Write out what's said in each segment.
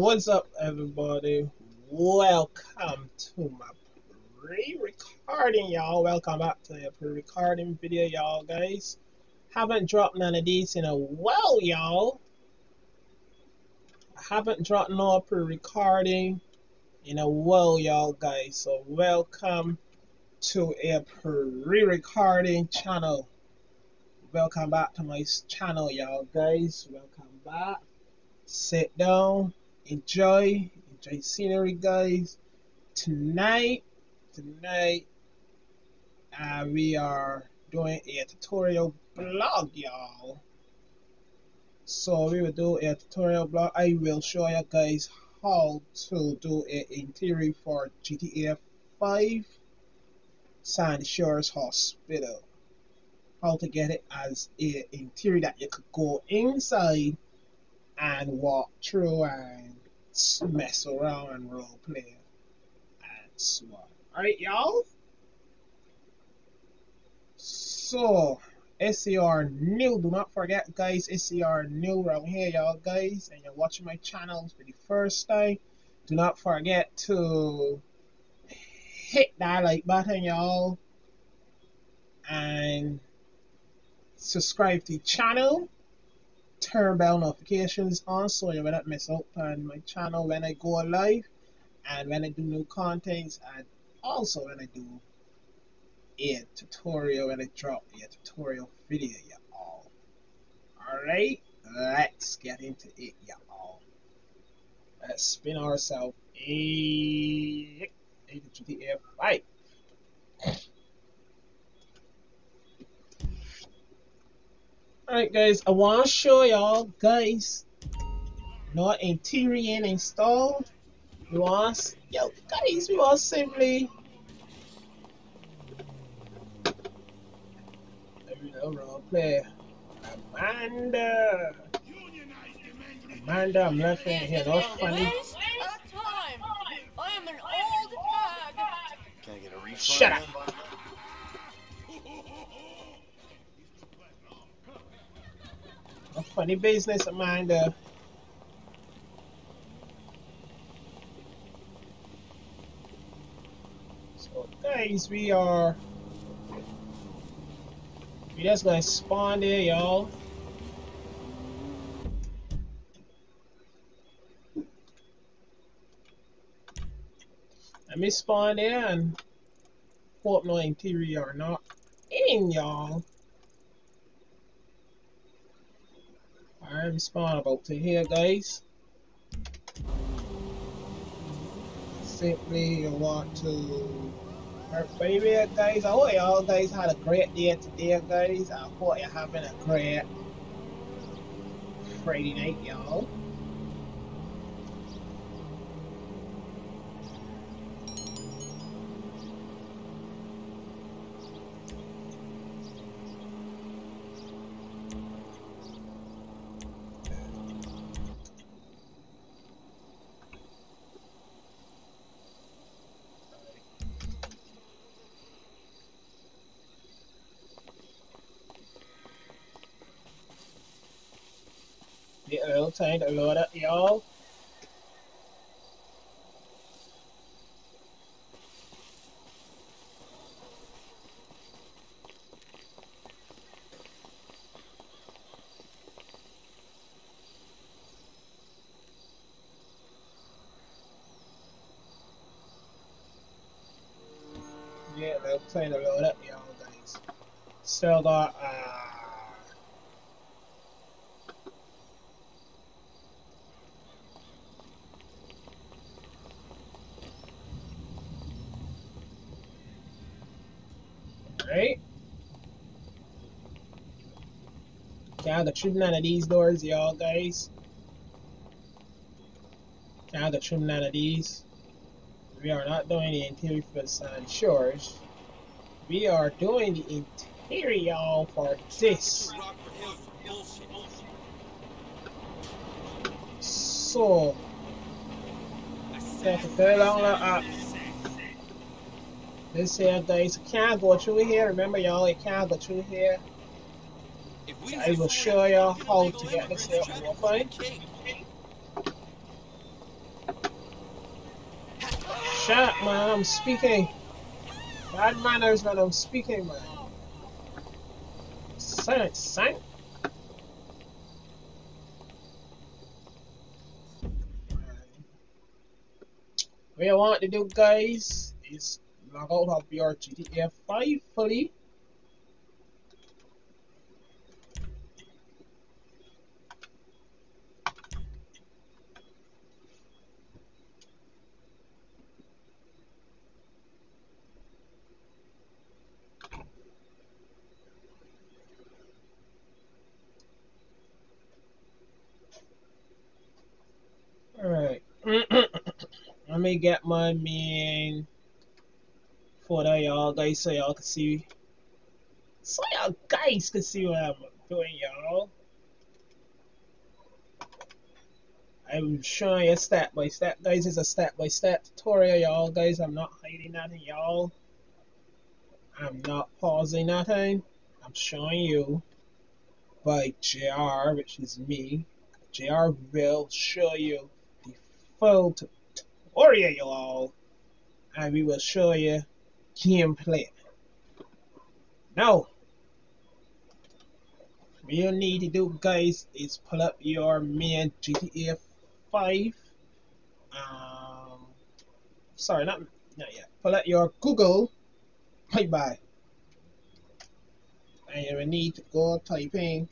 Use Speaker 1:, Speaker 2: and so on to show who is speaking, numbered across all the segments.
Speaker 1: What's up, everybody? Welcome to my pre-recording, y'all. Welcome back to a pre-recording video, y'all, guys. Haven't dropped none of these in a while, y'all. Haven't dropped no pre-recording in a while, y'all, guys. So welcome to a pre-recording channel. Welcome back to my channel, y'all, guys. Welcome back. Sit down enjoy enjoy scenery guys. Tonight tonight uh, we are doing a tutorial blog y'all. So we will do a tutorial blog. I will show you guys how to do an interior for GTA 5 Sandy Shores Hospital. How to get it as a interior that you could go inside and walk through and mess around and role play and so. Alright, y'all? So, SCR new, do not forget, guys, SCR new around here, y'all, guys, and you're watching my channel for the first time. Do not forget to hit that like button, y'all, and subscribe to the channel turn bell notifications on so you will not miss out on my channel when I go live and when I do new contents and also when I do a tutorial when I drop a tutorial video y'all. Alright, let's get into it y'all. Let's spin ourselves a, a GTA 5. Alright guys, I want to show y'all guys not interior installed. We want, yo guys, we want simply we know role play. Amanda Amanda, I'm laughing here, not funny. Shut up. A funny business, Amanda. So, guys, we are. We just gonna spawn there, y'all. Let me spawn and hope no interior or not in, y'all. I spawn about to here guys. Simply want to maybe guys. I hope y'all guys had a great day today guys. I hope you're having a great Friday night y'all. Tank a up, y'all. Yeah, the oil tank a load up, y'all, guys. Still got, uh, Right? Can't go through none of these doors, y'all guys. Can't go through none of these. We are not doing the interior for the Sandy Shores. We are doing the interior, for this. So, take a very long. This here guys, can't go through here. Remember y'all, you can't go through here. I will show you how to get this here open. Shut man, I'm speaking. Bad manners when I'm speaking, man. Silence, silence. What I want to do, guys, is log out of your GTA 5 fully. Alright. Let me get my main photo, y'all guys, so y'all can see. So y'all guys can see what I'm doing, y'all. I'm showing you step by step, guys. It's a step by step tutorial, y'all guys. I'm not hiding nothing, y'all. I'm not pausing nothing. I'm showing you by JR, which is me. JR will show you the full tutorial, y'all. And we will show you gameplay. Now, what you need to do, guys, is pull up your main GTA 5. Um, sorry, not not yet. Pull up your Google. Bye bye. And you will need to go type in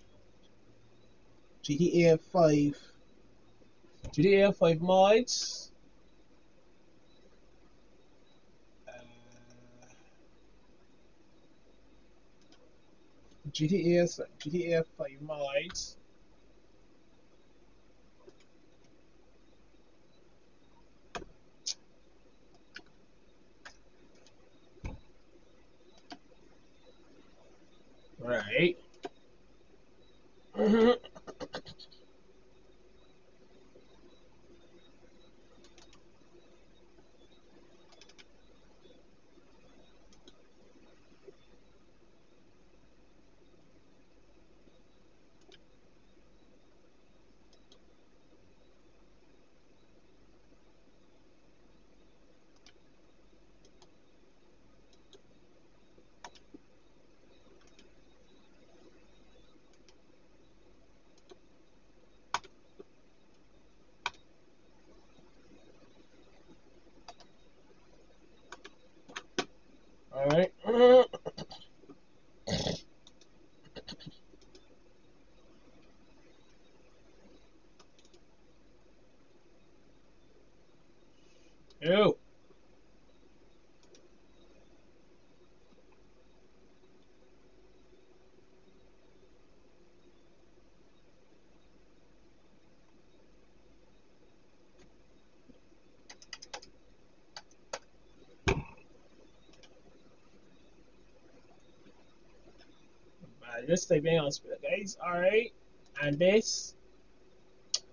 Speaker 1: GTA 5. GTA 5 mods. Uh, GTA GTA 5 mods. Right. Alright. Ew. Uh, just typing on spirit, guys. Alright. And this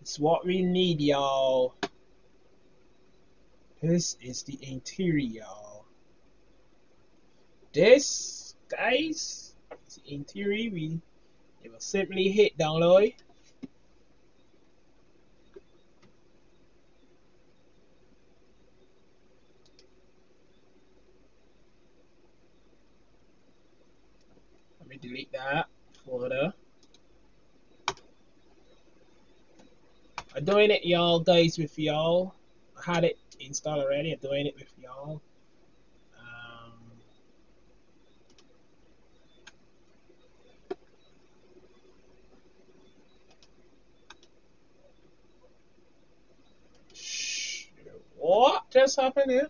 Speaker 1: is what we need, y'all. This is the interior. This, guys, is the interior. We it will simply hit download. Let me delete that folder. I'm doing it, y'all, guys, with y'all. I had it installed already. I'm doing it with y'all. Um, what just happened here?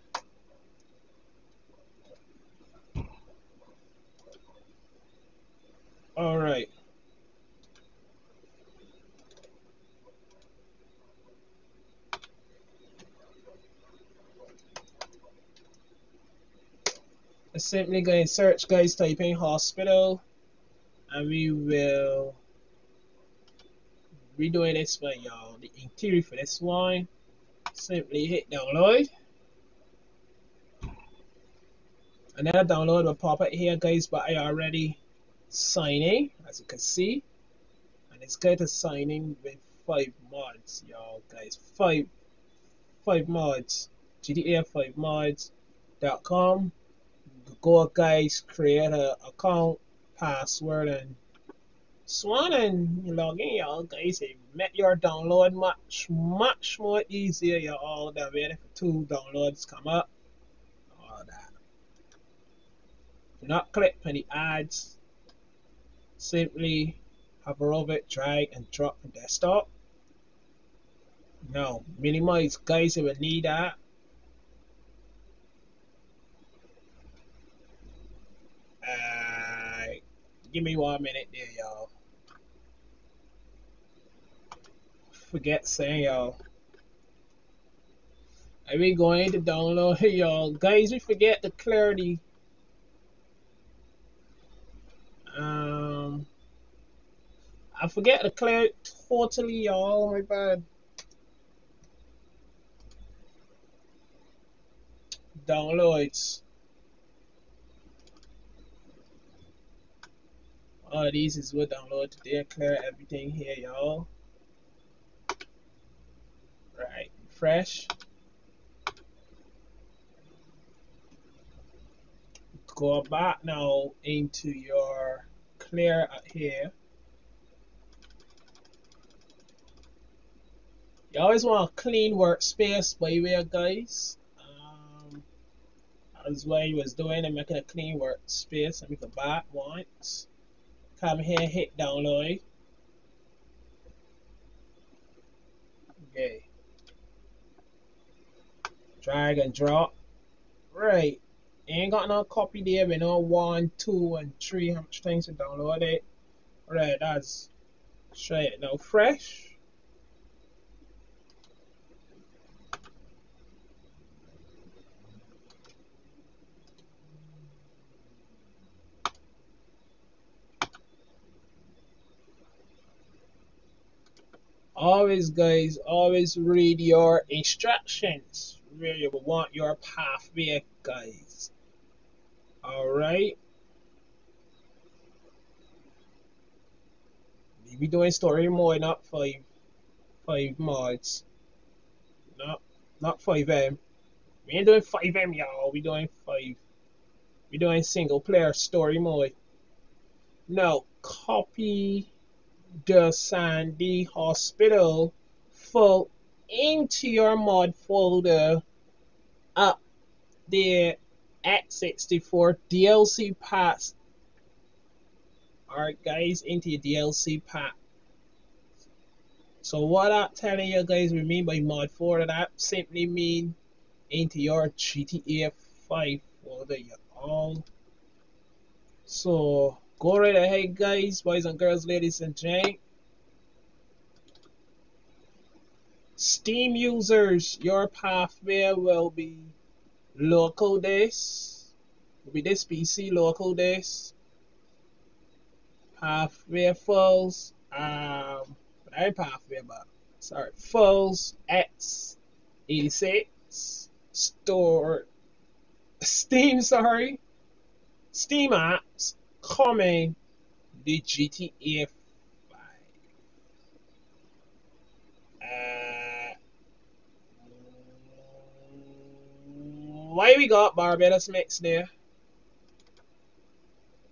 Speaker 1: All right. Simply go to search, guys, type in hospital, and we will redoing this one, y'all. The interior for this one. Simply hit download. Another download will pop up here, guys, but I already signing, as you can see. And it's going to sign in with five mods, y'all, guys. Five, five mods. GTA 5 mods.com. Go guys, create a account, password, and swan and log in, y'all guys. It make your download much, much more easier, y'all. That way, if two downloads come up, all that. Do not click any ads. Simply hover over it, drag and drop the desktop. Now, minimize, guys, if you need that. Uh, give me one minute there, y'all. Forget saying, y'all. Are we going to download, y'all? Guys, we forget the clarity. Um, I forget the clear totally, y'all. My bad. Downloads. All these is what download today. Clear everything here, y'all. Right, fresh. Go back now into your clear here. You always want a clean workspace by the way guys. Um, that's why he was doing and making a clean workspace. Let me go back once. Come here, hit download. Okay. Drag and drop. Right. Ain't got no copy there, we know one, two, and three, how much things to download it. Right, that's straight now fresh. Always guys always read your instructions. You want your pathway guys. All right. We be doing story mode not five five mods. Not not 5m we ain't doing 5m y'all. We doing 5 we doing single player story mode now copy the Sandy Hospital full into your mod folder up there at 64 DLC packs. Alright guys, into your DLC pack. So what I'm telling you guys we mean by mod folder, that simply mean into your GTA 5 folder you all. So Go right ahead, guys, boys and girls, ladies and gents. Steam users, your pathway will be local this. Will be this PC local this. Pathway falls. Um, I pathway, but sorry, falls X86 store. Steam, sorry. Steam apps coming the GTA 5. Uh, why we got Barbados mix there?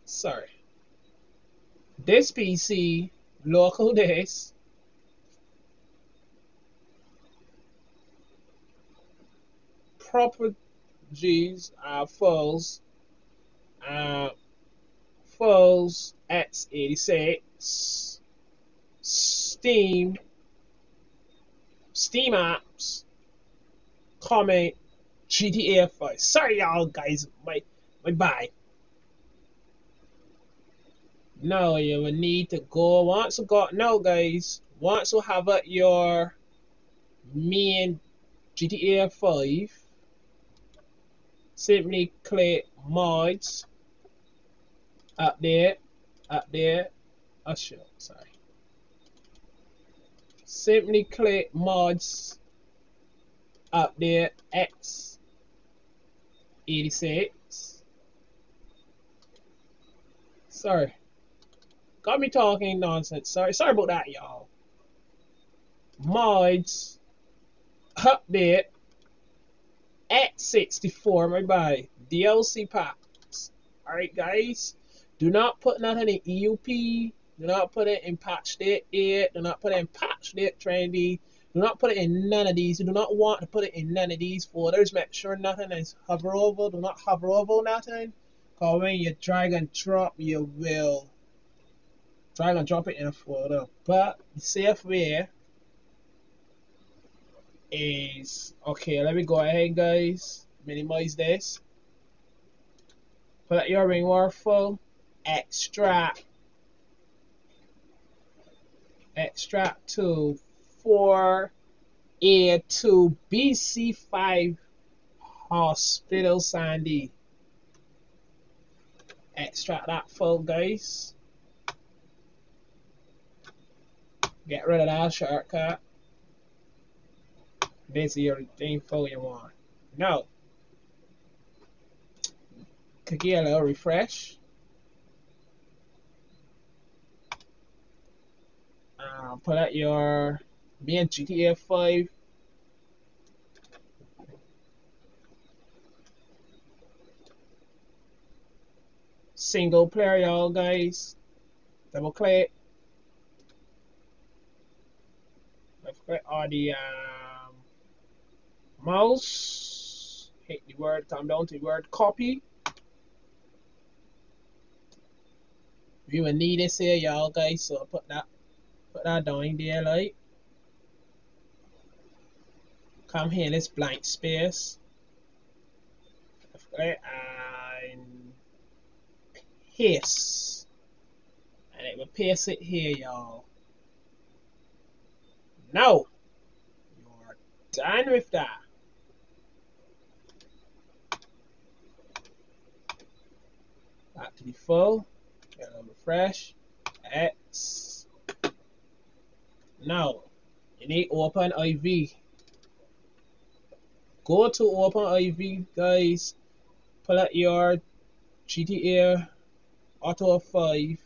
Speaker 1: Sorry. This PC, local this. Properties are false. Uh, Falls x86, Steam, Steam apps, common, GTA 5. Sorry, y'all guys, my, my bye. Now you will need to go once you got now guys once you have at your main GTA 5 simply click mods up there, up there, oh shit, sorry. Simply click mods up there, X86. Sorry. Got me talking nonsense. Sorry, sorry about that, y'all. Mods up there, X64, my boy. DLC packs. Alright, guys. Do not put nothing in EUP. Do not put it in patch 8. Do not put it in patch date trendy. Do not put it in none of these. You do not want to put it in none of these folders. Make sure nothing is hover over. Do not hover over nothing. Because when you drag and drop, you will drag and drop it in a folder. But the safe way is okay. Let me go ahead, guys. Minimize this. Put your ring wire full. Extract. Extract to 4A to BC5 Hospital Sandy. Extract that full, guys. Get rid of that shortcut. This is the info you want. Now, click here a little refresh. Uh, put out your being GTA 5 single player y'all guys. Double click. Left click on the um, mouse. Hit the word come down to the word copy. We will need this here y'all guys so I'll put that put that down there like come here this blank space. And paste. And it will paste it here y'all. Now you're done with that. Back to the full. Get a refresh X now you need OpenIV go to OpenIV guys. Pull out your GTA Auto 5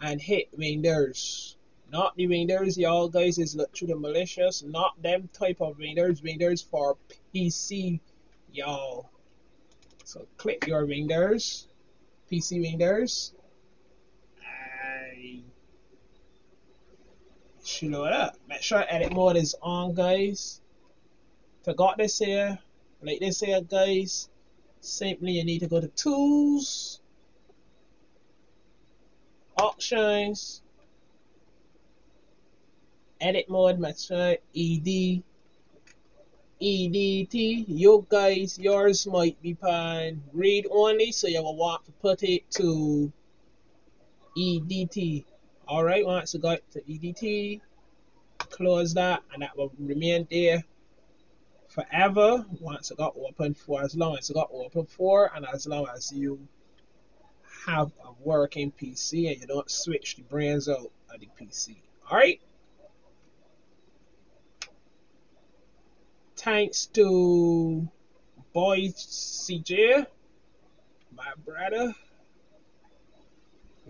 Speaker 1: and hit Windows not the Windows y'all. Guys is literally malicious. Not them type of Windows Windows for PC y'all. So click your Windows PC Windows and load up. Make sure edit mode is on guys. Forgot this here. Like this here guys. Simply you need to go to tools options edit mode make sure ed EDT, you guys, yours might be pan read only, so you will want to put it to EDT. Alright, once you got to EDT, close that, and that will remain there forever once it got open for as long as it got open for and as long as you have a working PC and you don't switch the brands out of the PC. Alright? Thanks to boy CJ, my brother.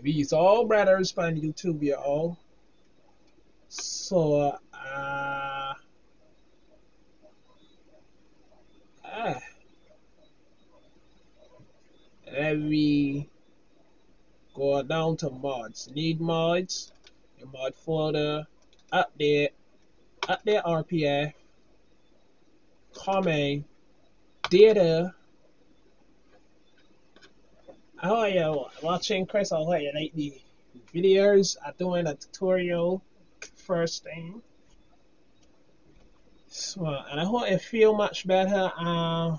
Speaker 1: We's all brothers on YouTube, y'all. So, uh, ah, let me go down to mods. Need mods, your mod folder, update, update RPF, common, data. How are you're watching Chris. I hope you like the videos. I'm doing a tutorial first thing. So, and I hope it feel much better. Uh,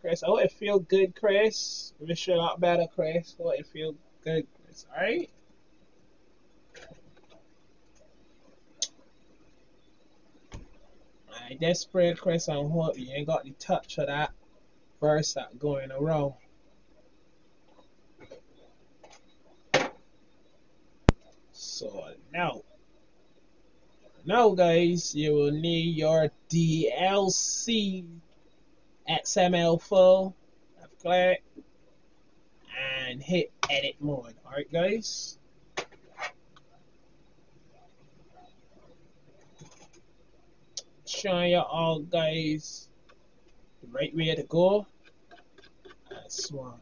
Speaker 1: Chris. I hope it feel good, Chris. Wish you a lot better, Chris. Hope it feel good, Chris. Alright? I desperate, Chris. I hope you ain't got the touch of that verse that going around. So now, now guys, you will need your DLC XML full. Click and hit edit mode. Alright guys. Showing you all guys the right way to go. That's one.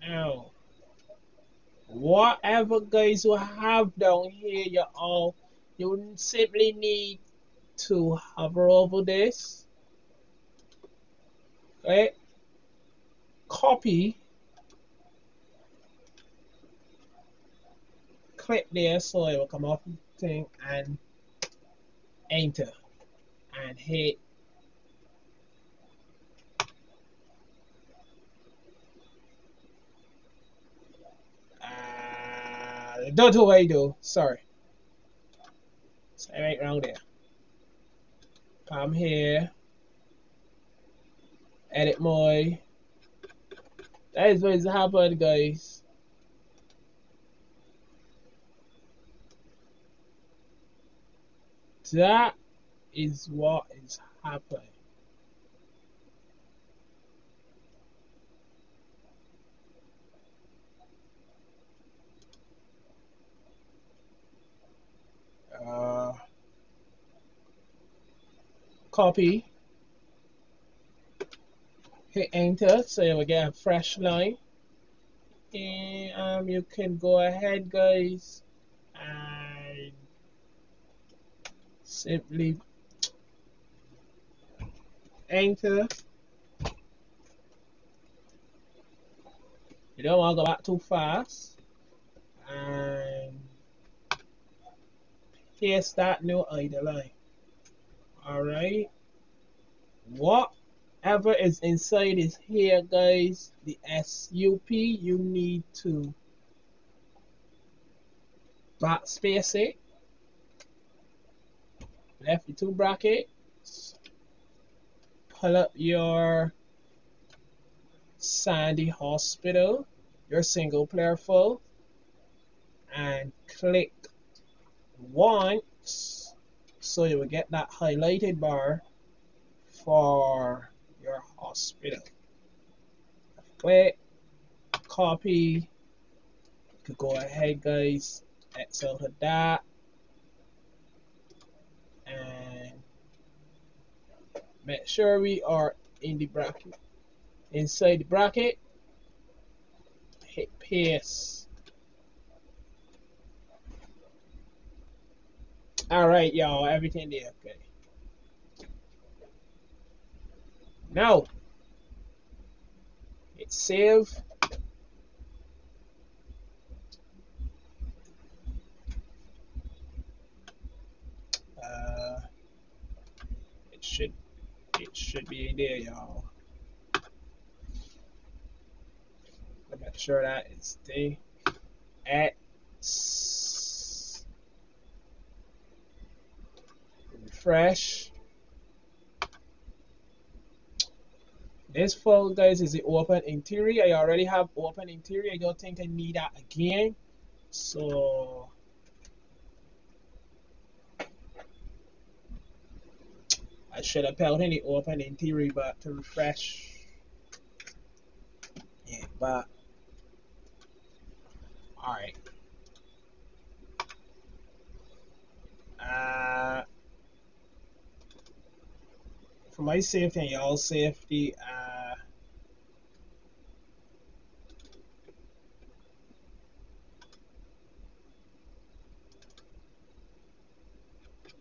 Speaker 1: Now, whatever guys you have down here, you all you simply need to hover over this. Right? Copy. Click there so it will come up thing and enter and hit don't do what you do. Sorry. Stay right around there. Come here. Edit mode. That is what is happening, guys. That is what is happening. uh, copy, hit enter so you will get a fresh line. And um, you can go ahead guys and simply enter. You don't want to go back too fast. And Here's that new idle line. Alright. Whatever is inside is here, guys. The SUP, you need to backspace it. Left the two brackets. Pull up your Sandy Hospital, your single player full, and click once so you will get that highlighted bar for your hospital. Click, copy, you could go ahead guys, X out of that, and make sure we are in the bracket. Inside the bracket, hit paste. Alright, y'all, everything there, okay. Now, it's save. Uh, it should, it should be there, y'all. Make sure that it's the at fresh. This folder guys, is the open interior. I already have open interior. I don't think I need that again. So I should have put any open interior, but to refresh. Yeah, but all right. Uh, for my safety and y'all's safety, uh,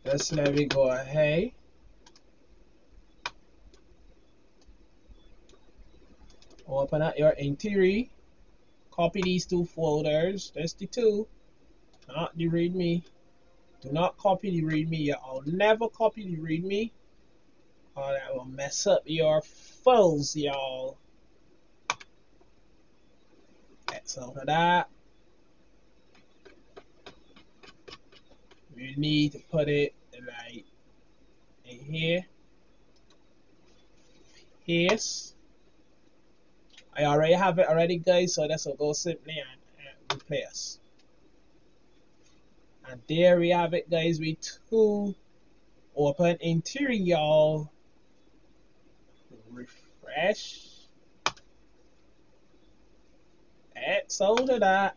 Speaker 1: let's let me go ahead. Open up your interior. Copy these two folders. That's the two. Not the readme. Do not copy the readme. I'll never copy the readme. Oh, that will mess up your foes, y'all. That's all of that. We need to put it right in here. Yes. I already have it already, guys, so this will go simply and, and replace. And there we have it, guys, with two open interior refresh. Add so did that.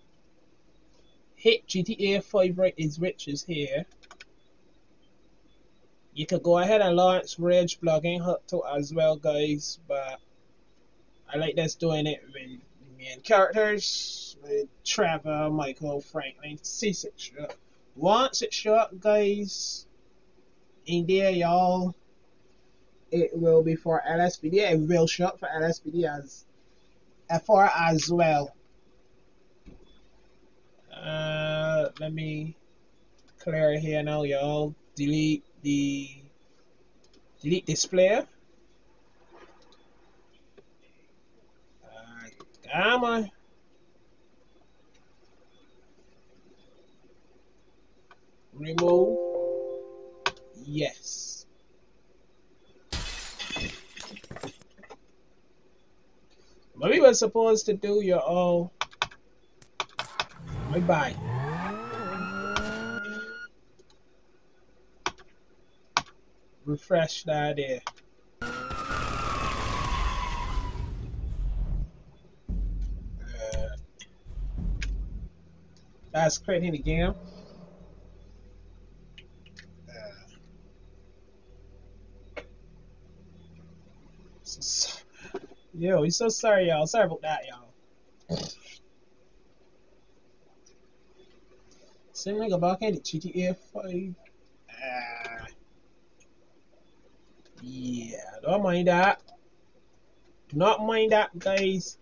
Speaker 1: Hit GTA 5 right is riches here. You could go ahead and launch RAGE Plugin Hook too as well, guys. But I like this doing it with main characters, with Trevor, Michael, Franklin, C6 shut. Once it's shut, guys, in there, y'all, it will be for LSPD. It will shut for LSPD as FR as well. Uh, let me clear here now, y'all. Delete the delete display. Uh, come on. Remove. Yes. What we were supposed to do, your all. Bye bye. refresh that there. Uh, that's creating the game. Uh, so, yo, he's so sorry, y'all. Sorry about that, y'all. Same nigga back in the GTA 5. Yeah, don't mind that. Do not mind that, guys.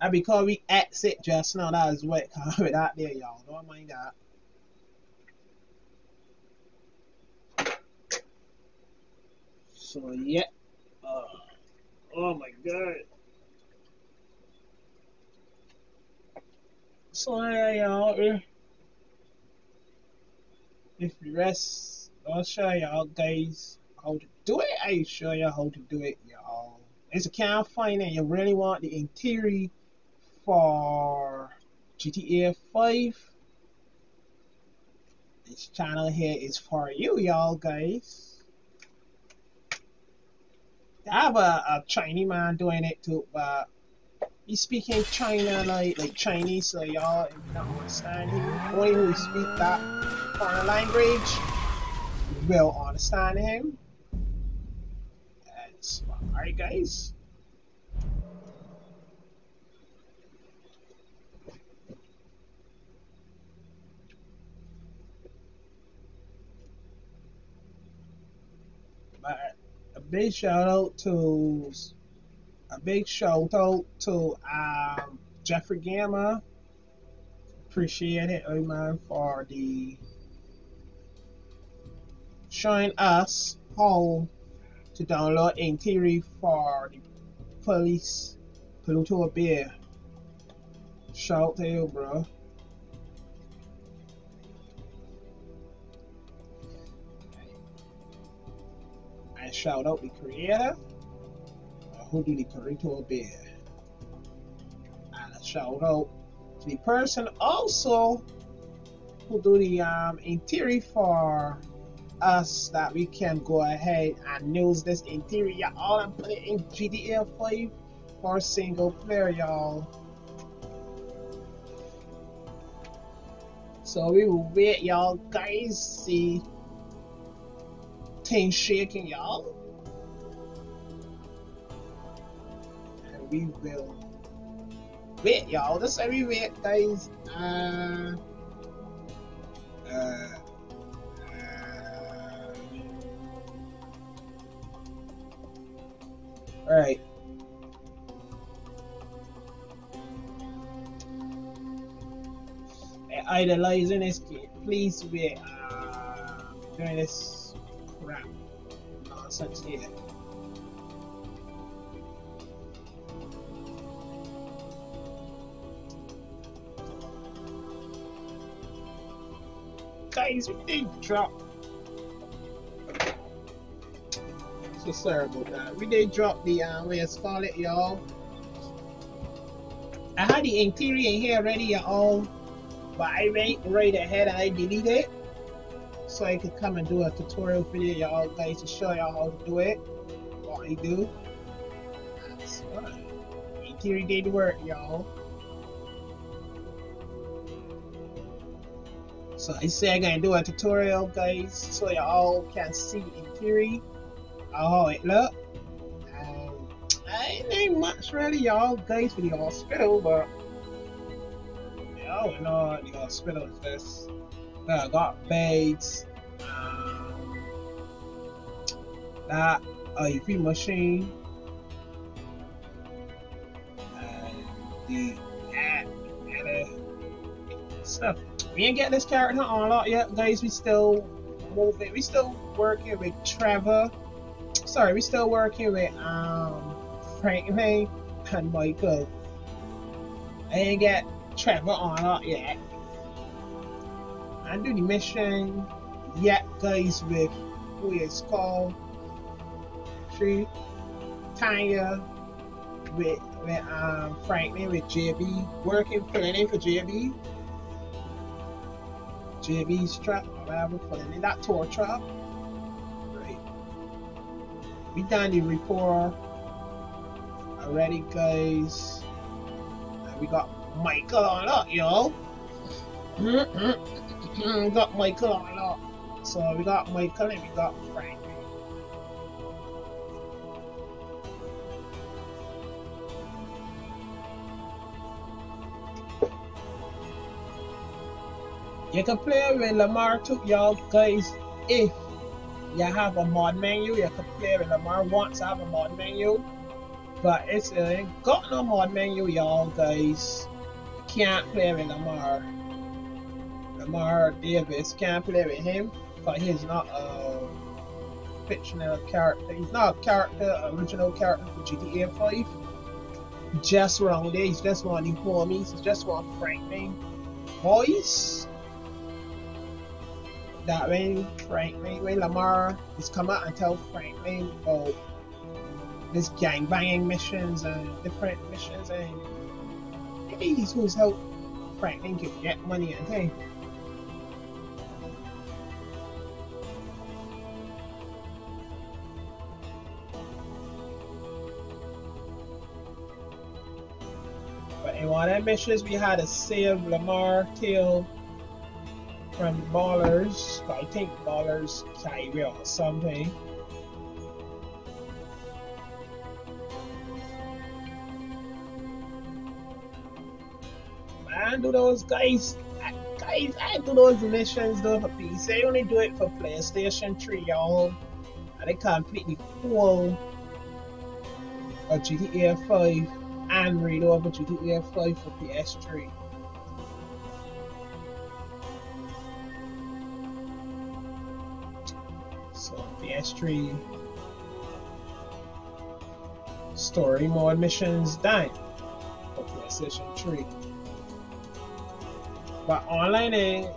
Speaker 1: And because we exit just now, that is what coming out there, y'all. Don't mind that. So, yeah. Uh, oh my god. So, yeah, y'all. If you rest, I'll show y'all guys how to do it. I show you how to do it, y'all. It's a can't find you really want the interior for GTA 5. This channel here is for you, y'all, guys. I have a, a Chinese man doing it too, but uh, he's speaking China like like Chinese, so y'all, if you don't understand him, only who speak that foreign language will understand him. Alright, guys. a big shout out to a big shout out to um, Jeffrey Gamma. Appreciate it, oh man, for the showing us how to download interior for the police Pluto Bear. Shout out to you, bro. Shout out the creator who do the Pluto Bear. And a shout out to the person also who do the um, interior for us that we can go ahead and use this interior all and put it in GTA 5 for single player y'all so we will wait y'all guys see things shaking y'all and we will wait y'all how we wait guys uh, uh Alright. Idolizing this kid. Please wait. uh, doing this nonsense here. Guys, we did drop so sorry about that. We did drop the um, let's call it, y'all. I had the interior in here ready, y'all, but I went right ahead and I deleted it so I could come and do a tutorial video, y'all guys, to show y'all how to do it. What I do. That's fine. Interior did work, y'all. So I say I'm gonna do a tutorial guys so you all can see in theory how it look. Um, I ain't much really y'all guys for the hospital but y'all know the hospital is this. I got um, that IV machine, and the app and stuff. We ain't get this character on a lot yet, guys. We still moving. We still working with Trevor. Sorry, we still working with um Franklin and Michael. I ain't get Trevor on a lot yet. I do the mission yet, guys, with who is called Tree Tanya with with um Franklin with JB working planning for JB. JB's truck whatever planning that tour truck. Right. We done the report already guys. And we got Michael on up, yo. We got Michael on. So we got Michael and we got Frank. You can play with Lamar too, y'all guys. If you have a mod menu, you can play with Lamar once I have a mod menu. But it's uh, got no mod menu, y'all guys. Can't play with Lamar. Lamar Davis can't play with him, but he's not a fictional character. He's not a character, original character for GTA 5. Just around there, he's just one of the homies. He's just one Franklin voice that when Franklin, when Lamar is come out and tell Franklin about this gang banging missions and different missions and he's who's help Franklin get money and things. In one of the missions we had to save Lamar till from Ballas, I think Ballas Kyrie or something. Man, do those guys, guys, I do those missions though for PC. I only do it for PlayStation 3, y'all. And they completely full of GTA 5 and read over GTA 5 for PS3. So PS3 story mode missions done for PlayStation 3. But online eh,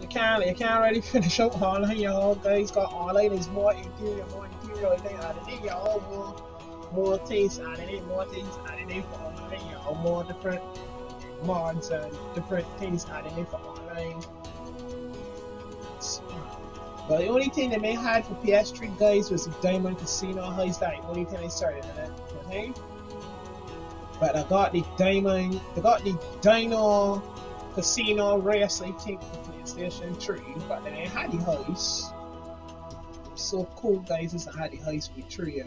Speaker 1: you can't you can't really finish up online y'all guys got online is more interior, more interior than added in y'all more more things added in, more things added in for online y'all more different mods and different things added in for online. But the only thing they may had for PS3 guys was the Diamond Casino Heist. That the only thing I started in it. Okay. But I got the Diamond, I got the Dino Casino Race. I think for PlayStation 3. But then I had the heist. So cool, guys! Is I had the heist with 3.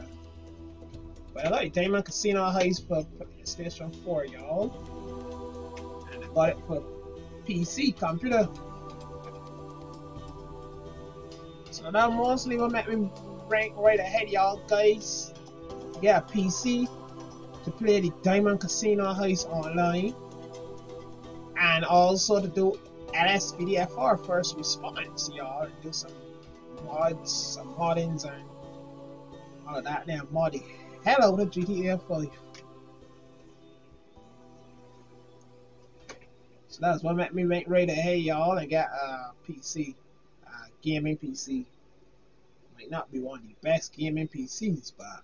Speaker 1: But I the Diamond Casino Heist for PlayStation 4, y'all. And I got it for PC computer. So that mostly what make me rank right ahead y'all guys. Yeah, PC to play the Diamond Casino Heist online. And also to do LSPDFR first response, y'all. Do some mods, some moddings and all of that there modding. Hello to GTA 5. So that's what made me rank right ahead y'all I got a PC gaming PC. Might not be one of the best gaming PCs, but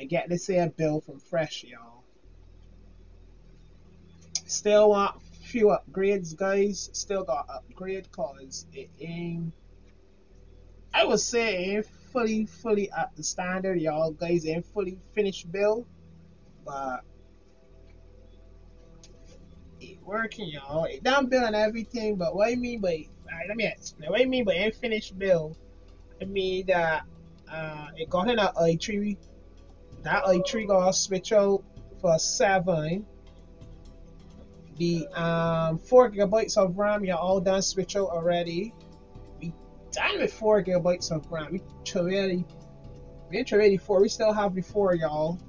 Speaker 1: I got this a bill from Fresh, y'all. Still want few upgrades, guys. Still got upgrade cause it ain't. I would say ain't fully, fully at the standard, y'all. Guys, ain't fully finished build, but it working, y'all. It done build and everything, but what I mean by let me explain. What I mean by unfinished build, I mean that uh, it got in a i3. That i3 got switch out for 7. The um, 4 gigabytes of RAM, you're all done switch out already. Done with 4 gigabytes of RAM. We already, we already 4. We still have before, y'all.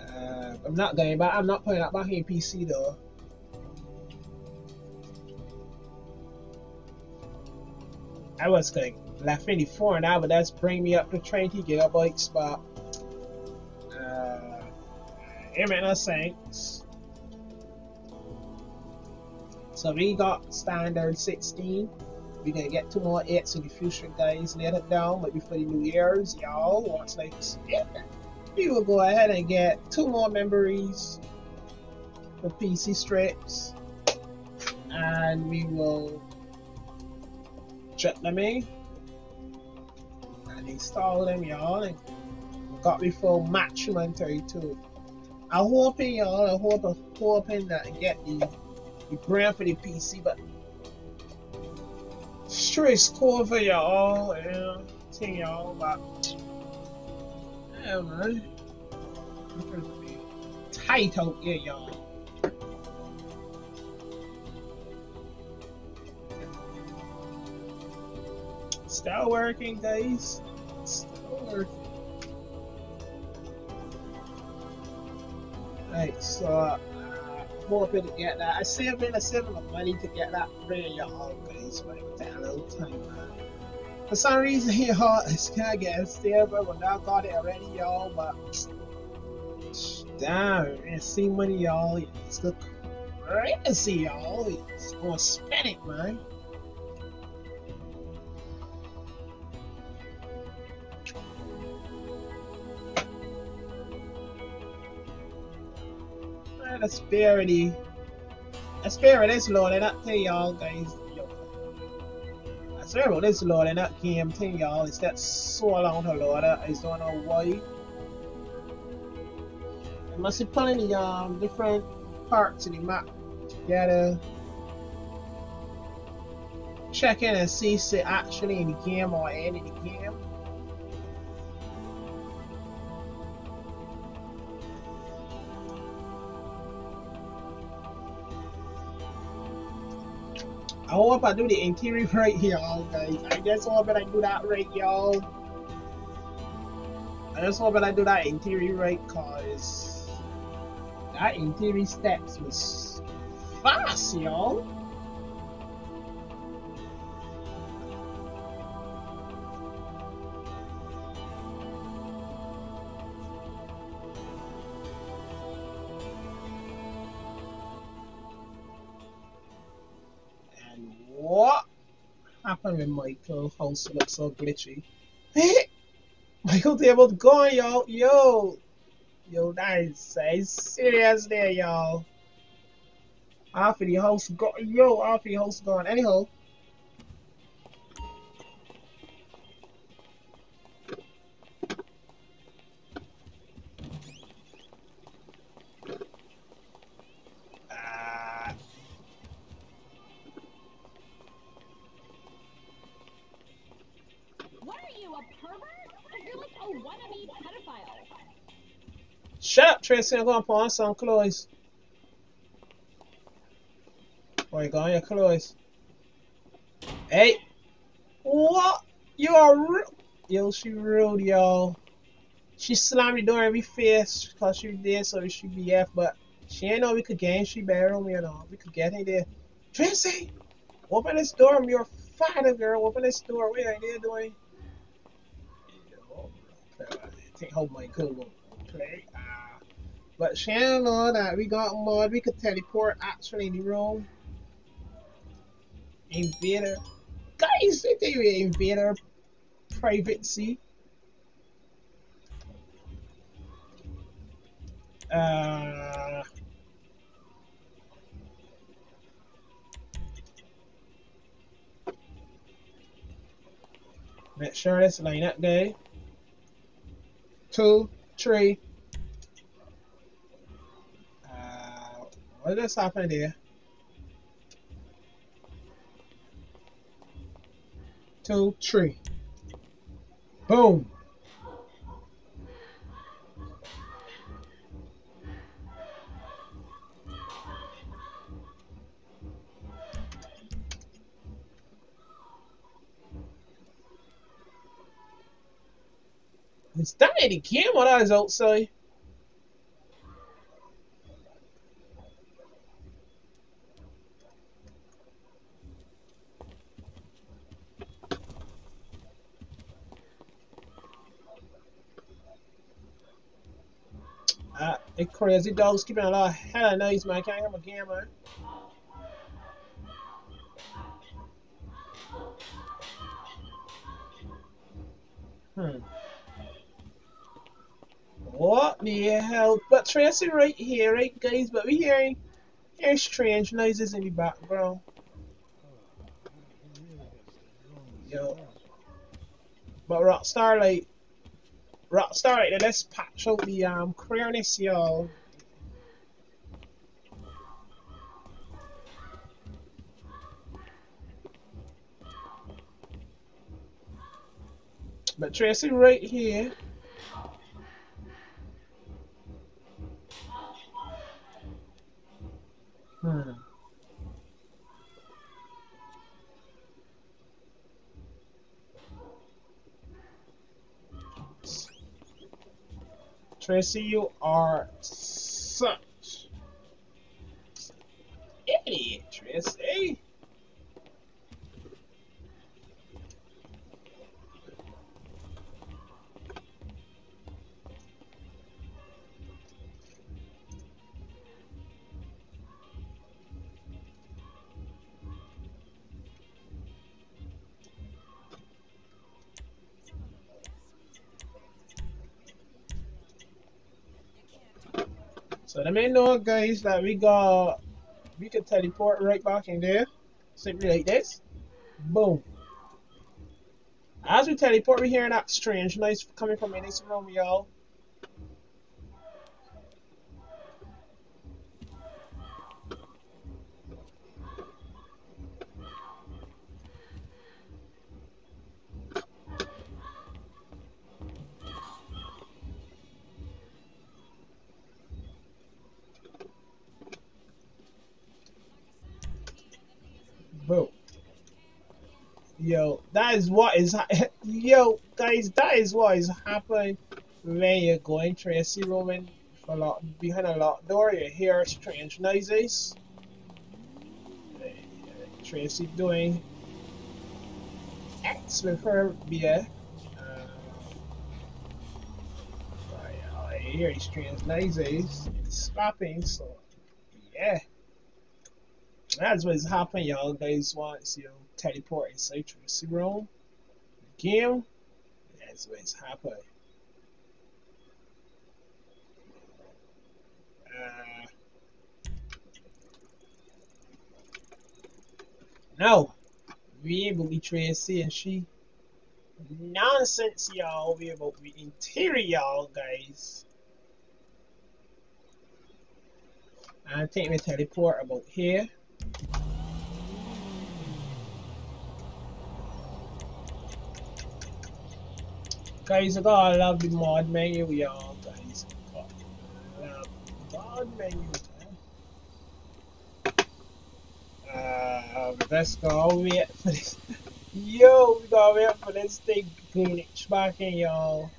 Speaker 1: Uh, I'm not going back. I'm not putting that back in PC though. I was like left 54 now, but that's bring me up to 20 gigabytes. But uh, Internet Saints. So we got standard 16. We're gonna get two more 8s in the future, guys. Let it down, maybe for the New Year's, y'all. Once like yeah, we will go ahead and get two more memories for PC strips, and we will check them in and install them, y'all. Got full match 132. I'm hoping, y'all. I hope, I'm hoping that I get the the brand for the PC, but stress for y'all, yeah, thing y'all, but yeah, man, I'm trying to be tight out here, y'all. Still working, guys. Still working. Right, so uh, hoping to get that. I saved in a saving of money to get that brand y'all guys, but that little time, man. For some reason, y'all, I can't get it stable, but I got it already, y'all. But damn, man, see money, y'all. It's the crazy, y'all. It's gonna spend it, man. Man, Asperity. Asperity is loading up to y'all guys. I swear about this loading up game thing, y'all. It's that so long up. I don't know why. I must be pulling the um, different parts of the map together. Checking and see if it's actually in the game or in the game. I hope I do the interior right here, guys. I just hope that I do that right, y'all. I just hope that I do that interior right, cause that interior steps was fast, y'all. With Michael house looks so glitchy? Hey, Michael table gone, y'all. Yo, yo, that is serious there, y'all. Half of the house gone. Yo, half of the house gone. Anyhow. Shut up, Tracy. I'm going to put on some clothes. Where you going? Your clothes. Hey. What? You are. Yo, she rude, y'all. She slammed the door in my face because she did, so she be F, but she ain't know we could get in. She better me, you know. We could get in there. Tracy, open this door. I'm your father, girl. Open this door. What are you doing? Yo, I think hope my play. But don't know that we got mod. We could teleport actually in the room. Invader. Guys, they think we invader privacy. Uh, make sure this line up there. Two, three. What is happening here? Two, three. Boom. Is that any the game or that is outside? Crazy dogs keeping a lot of hell noise, man. Can't hear my camera. Hmm. What the hell? But Tracy right here, right guys? But we hearing hearing strange noises in the background. Yo. But Rock Rock Starlight, let's patch out the um clearness, y'all. But Tracy right here. Hmm. Tracy, you are such idiot, Tracy. So let me know guys that we got we can teleport right back in there. Simply like this. Boom. As we teleport we hearing that strange noise coming from in this room y'all. Yo, that is what is yo guys. That is what is happening when you're going Tracy Roman for lock, behind a locked door. You hear strange noises. Uh, Tracy doing X with her beer. Uh, I hear strange noises. Slapping. So yeah. That's what's happening, y'all. Guys once you teleport inside Tracy room game. That's what's happening. Uh, now we able to Tracy and she nonsense y'all we about the interior y'all guys. I think we teleport about here. Guys, I got a love the mod menu, y'all. Guys, I got love the mod menu. Uh, let's go wait for this. Yo, we gotta wait for this thing to glitch back in, y'all.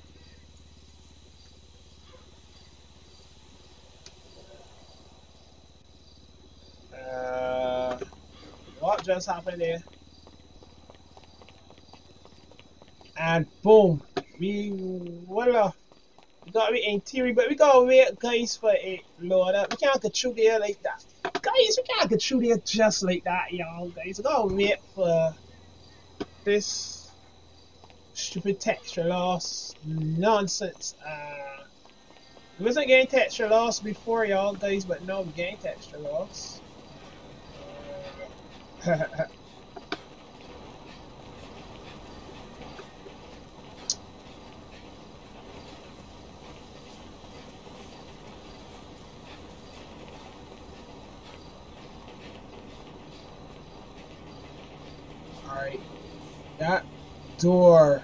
Speaker 1: Uh, what just happened there? And boom, we voila. We got it in theory, but we gotta wait, guys, for it load up. We can't get through there like that. Guys, we can't get through there just like that, y'all. Guys, we gotta wait for this stupid texture loss nonsense. Uh, we wasn't getting texture loss before, y'all, guys, but now we're getting texture loss. Uh, Alright. That door.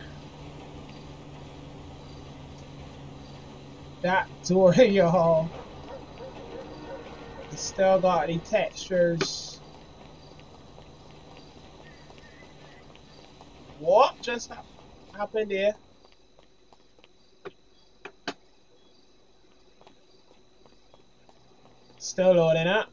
Speaker 1: That door, y'all. Still got the textures. What just ha happened there? Still loading up.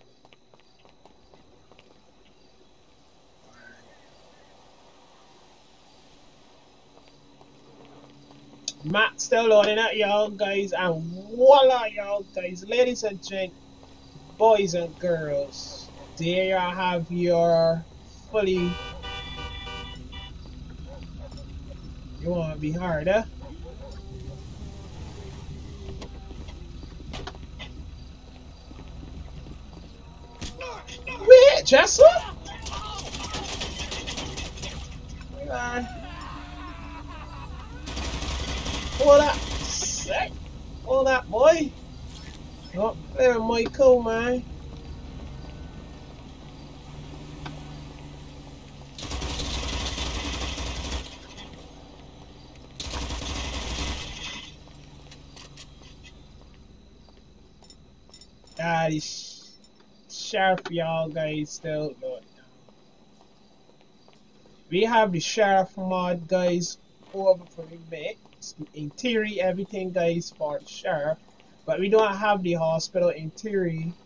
Speaker 1: Map still loading up, y'all guys, and voila, y'all guys, ladies and gents, boys and girls, there you have your fully. You want to be harder? Wait, Jessel? Hang on. Hold up. Sick. Hold up, boy. Oh, there, Michael, man. Ah, this sheriff, y'all guys, still not. We have the sheriff mod, guys, over for the mix. In theory, everything, guys, for the sheriff. But we don't have the hospital in theory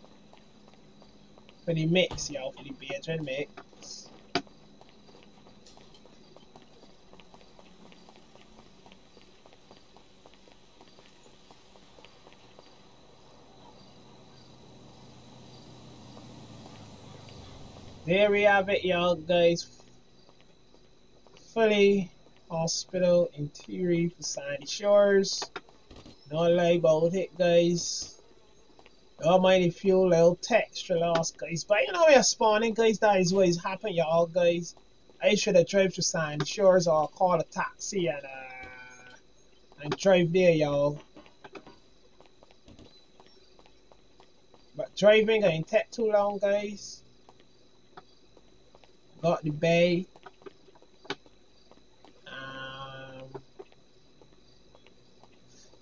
Speaker 1: for the mix, y'all, for the Bajan mix. There we have it, y'all, guys. Fully hospital in theory for Sandy Shores. No lie about it, guys. Don't mind if you little texture loss, guys. But you know we're spawning, guys. That is what is happening, y'all, guys. I should have drive to Sandy Shores or call a taxi and uh and drive there, y'all. But driving ain't take too long, guys. Got the bay. Um,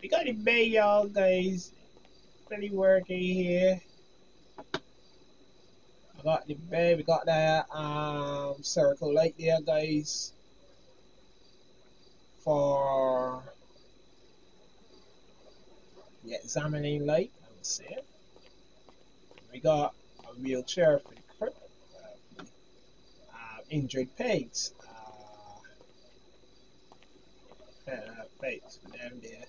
Speaker 1: we got the bay, y'all, guys. Pretty working here. I got the bay. We got that um circle light there, guys. For the examining light, I would say. We got a wheelchair for the cripple, uh, uh, injured pigs. Uh, uh, pigs them there.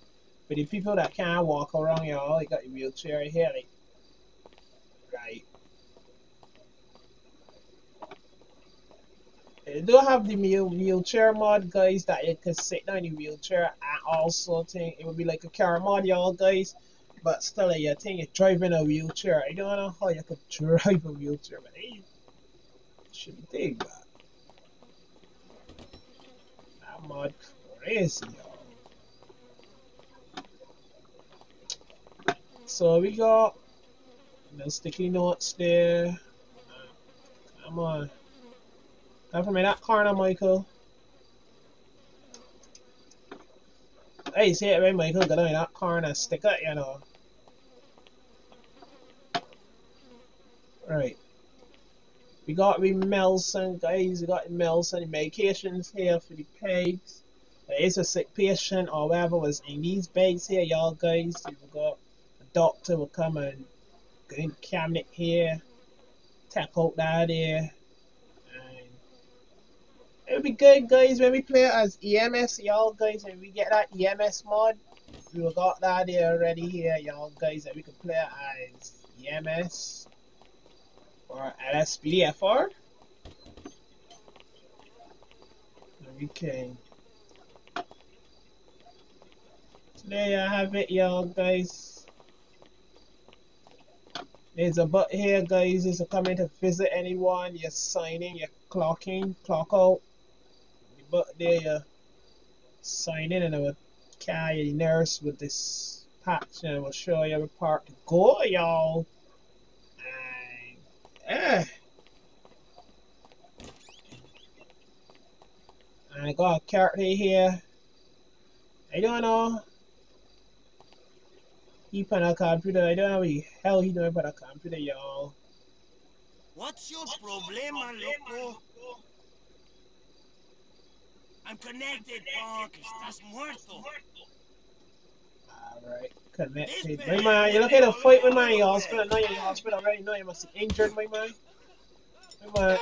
Speaker 1: For the people that can't walk around, y'all, they got the wheelchair here, right. They do have the wheel wheelchair mod, guys, that you can sit down in wheelchair and also think it would be like a car mod, y'all, guys. But still, you think you're driving a wheelchair. I don't know how you could drive a wheelchair, but it should be big, but that mod crazy. So we got the sticky notes there. Come on. Come from in that corner, Michael. Hey, see it, right, Michael? Go down in that corner, stick it, you know. Right. We got we Melson, guys. We got Melson medications here for the pigs. There is a sick patient or whatever was in these bags here, y'all guys. We got a doctor will come and go in the cabinet here, out that there. And it'll be good, guys, when we play as EMS, y'all guys. When we get that EMS mod, we got that there already here, y'all guys, that we can play as EMS or. We can. So there you have it, y'all guys. There's a button here, guys. Is coming to visit anyone. You're signing, you're clocking, clock out. The button there, you're signing, and I will carry the nurse with this patch, and I will show you every part to go, y'all. Eh. I got a character here. I don't know. He on a computer. I don't know what the hell he doing on a computer, y'all.
Speaker 2: What's your problema, loco? I'm connected, punk. Estás muerto.
Speaker 1: Alright, connected. My man, you look at the fight with my hospital. No, you're in hospital already. No, you must be injured, my man. My man.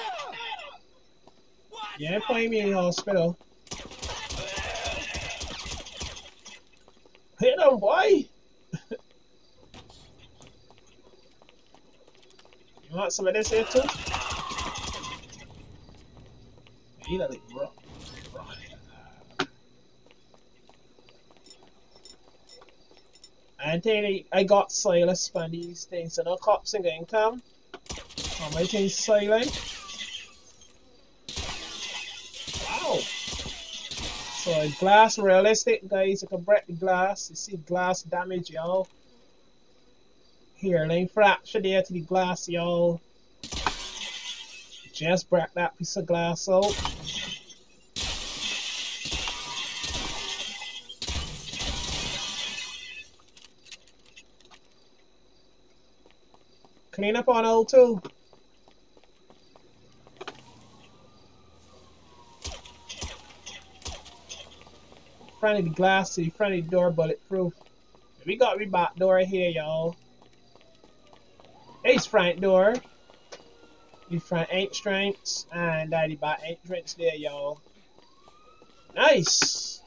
Speaker 1: Yeah, find me in the hospital. Hit him, boy! you want some of this here too? Does it rough. I think I got silence on these things, so no cops ain't gonna come. I'm making silent. Wow. So glass realistic guys, you can break the glass. You see glass damage y'all. Here, lane fracture there to the glass y'all. Just break that piece of glass out. Clean up on old two. Front of the glass to front of the door bulletproof. We got we door here, y'all. Here's front door. The front entrance and uh, the back entrance there, y'all. Nice.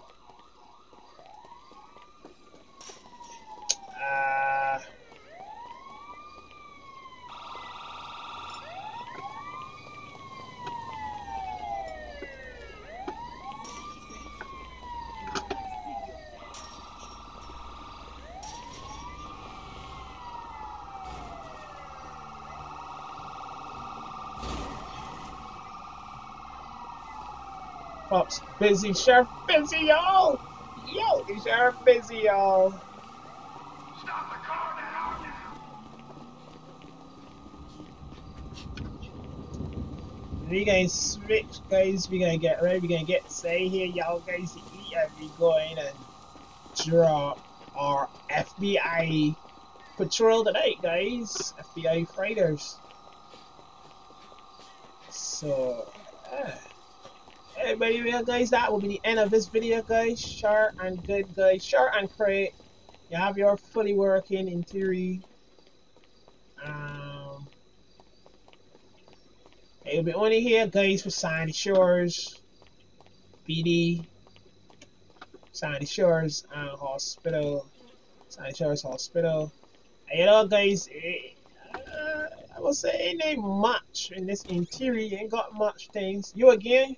Speaker 1: Uh, Busy, Sheriff busy, y'all. Yo, the Sheriff busy, y'all. We gonna switch, guys. We gonna get ready. We gonna get say here, y'all guys. To eat and we going and drop our FBI patrol tonight, guys. FBI fighters. So, Everybody, well, guys, that will be the end of this video, guys. Short and good, guys. Short and great. You have your fully working in theory. Um, it'll be only here, guys, for Sandy Shores, BD, Sandy Shores uh, Hospital, Sandy Shores Hospital. And, you know, guys, it, uh, I will say it ain't much in this interior. Ain't got much things. You again?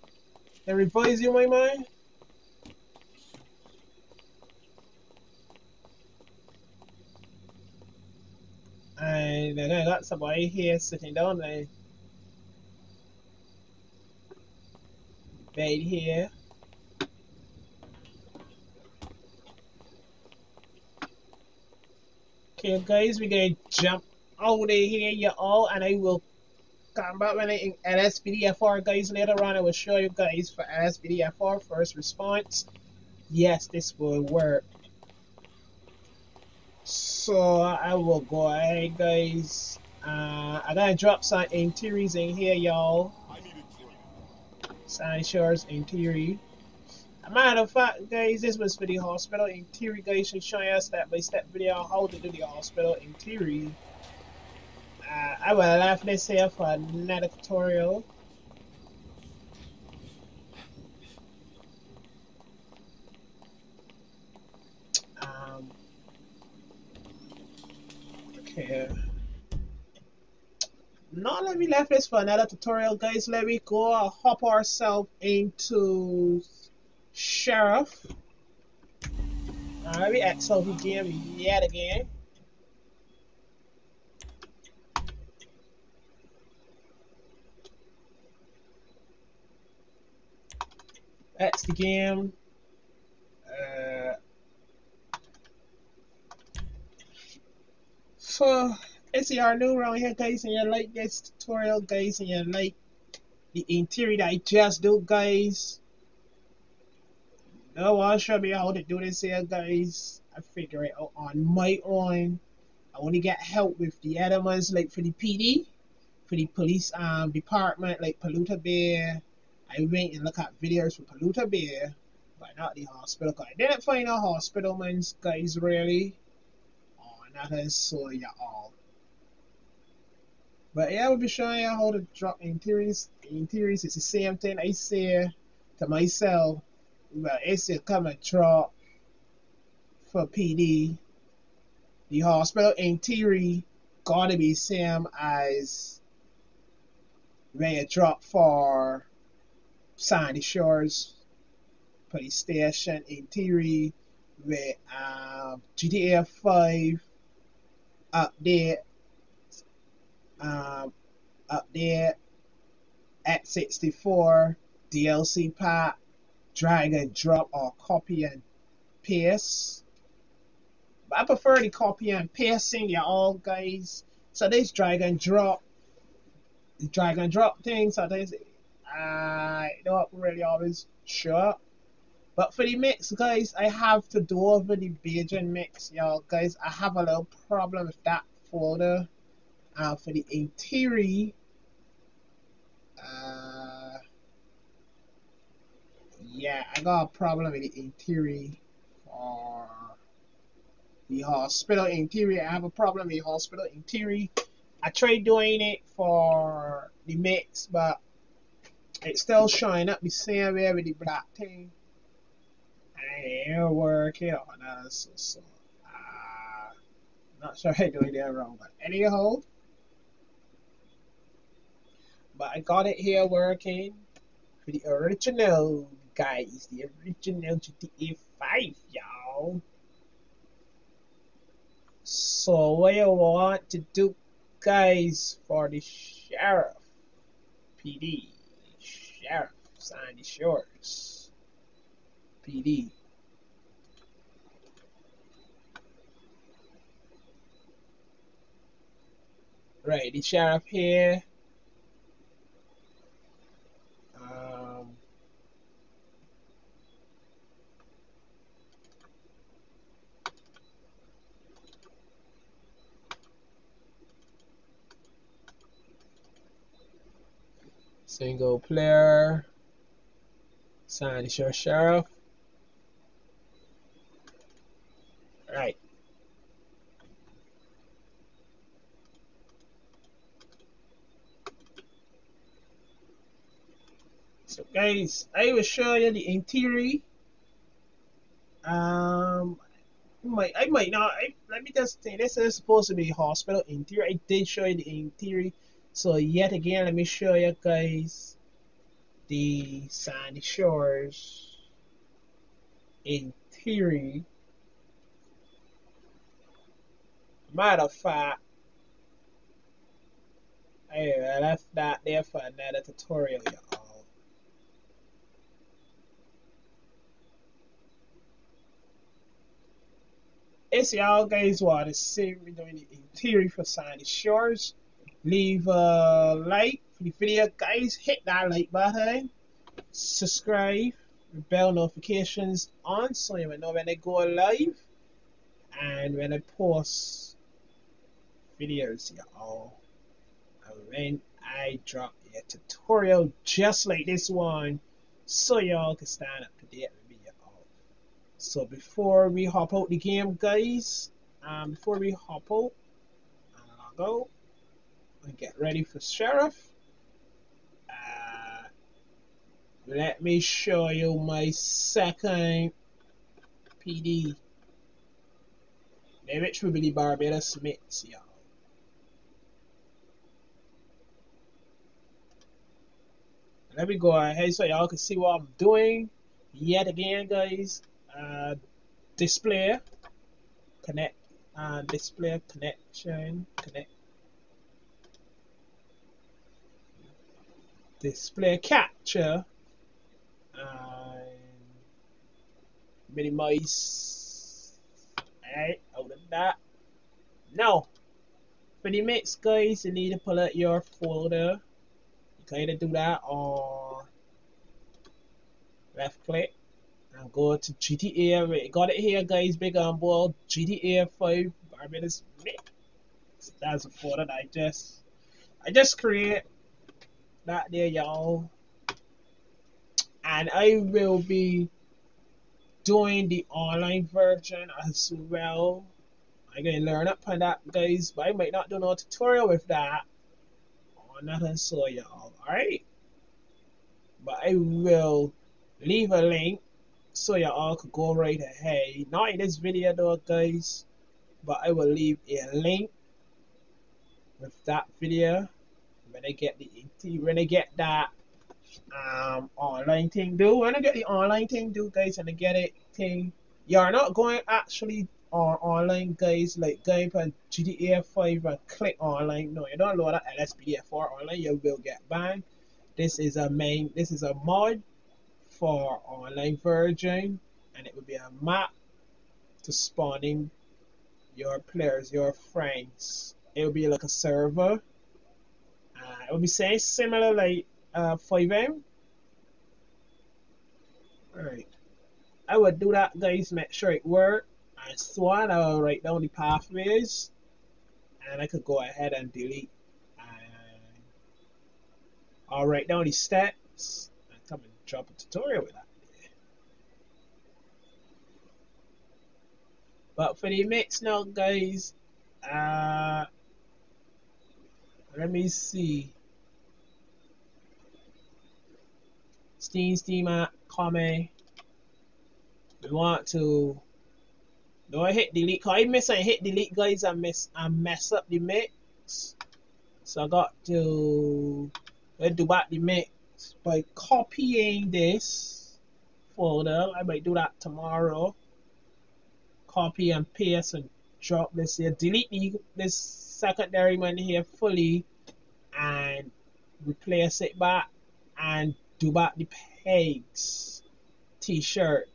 Speaker 1: They revise you, my man? And then I got somebody here sitting down eh? there. Bed here. Okay guys, we're gonna jump out of here you all and I will come back when I LSPDFR guys later on I will show you guys for LSPDFR first response. Yes, this will work. So I will go ahead guys. Uh, I gotta drop some interiors in here y'all. Sign shores interior. A matter of fact guys, this was for the hospital interior guys should show you step by step video how to do the hospital interior. Uh, I will left this here for another tutorial. Um, okay. Now let me left this for another tutorial guys. Let me go hop ourselves into Sheriff. Alright, we at Sophie game yet again. That's the game. Uh, so, if you are new around here, guys, and you like this tutorial, guys, and you like the interior that I just do, guys, No one show me how to do this here, guys. I figure it out on my own. I only get help with the ones, like for the PD, for the police um department, like Paleto Bay. I went and look at videos for Paleto Bay, but not the hospital. I didn't find a hospital, man, guys, really. Oh, not as so yeah, all. But yeah, I'll be showing you how to drop interiors. Interiors is the same thing I say to myself. Well, it's a come and drop for PD. The hospital interior gotta be same as when you drop for Sandy Shores police station interior with um, GTA 5 update um, update at 64 DLC pack drag and drop or copy and paste. But I prefer the copy and pasting you all guys. So this drag and drop drag and drop thing sometimes I don't really always sure. but for the mix, guys, I have to do over the Bajan mix, y'all. Guys, I have a little problem with that folder. Uh, for the interior, uh, yeah, I got a problem with the interior for the hospital interior. I have a problem with the hospital interior. I tried doing it for the mix, but it's still showing up. The same way with the black thing. I ain't working on us, so, uh, not sure I'm doing that wrong, but anyhow, but I got it here working for the original guys, the original GTA 5, y'all. So what you want to do, guys, for the sheriff, PD, sheriff, Sandy Shores, PD. Right, the sheriff here. Um, single player. Sandy Shore Sheriff. Right. So guys, I will show you the interior. Um, might I might not. I, let me just think. This is supposed to be hospital interior. I did show you the interior. So yet again, let me show you guys the Sandy Shores in theory. Matter of fact, I left that there for another tutorial, y'all. If y'all guys want to see me doing the interior for Sandy Shores, leave a like for the video, guys. Hit that like button, subscribe, bell notifications on so you will know when I go live and when I post videos, y'all. And when I drop a tutorial just like this one, so y'all can stand up to date with me, y'all. So before we hop out the game, guys, um, before we hop out, I'll go and get ready for sheriff. Uh, let me show you my second PD. The which will be the Barbados Smiths, y'all. Let me go ahead so y'all can see what I'm doing. Yet again, guys. Uh, display, connect, uh, display connection, connect. Display capture and minimize. Alright, out of that. Now, for the mix, guys, you need to pull out your folder. You can either do that or left click and and go to GTA. We got it here, guys. Big on board. GTA 5 Barbados Mix. That's a folder that I just I just create that there, y'all. And I will be doing the online version as well. I'm gonna learn up on that, guys. But I might not do no tutorial with that or nothing, so y'all. Alright. But I will leave a link so y'all could go right ahead. Not in this video though, guys, but I will leave a link with that video when I get the when I get that um online thing do when I get the online thing do guys and I get it thing you're not going actually on online guys like going for GTA 5 and click online no you don't load that LSPDFR online you will get banned this is a main this is a mod for online version and it will be a map to spawning your players, your friends. It will be like a server. Will be saying similar like uh, FiveM. Alright. I will do that guys, make sure it works. And so on, I will write down the pathways and I could go ahead and delete and I'll write down the steps come and drop a tutorial with that. But for the mix now, guys, uh, let me see. Steam, Steam, uh, comment. We want to. Do I hit delete? Cause I miss and hit delete, guys. I miss I mess up the mix. So I got to do back the mix by copying this folder. I might do that tomorrow. Copy and paste and drop this here. Delete the, this secondary one here fully and replace it back and do back the pegs t-shirt.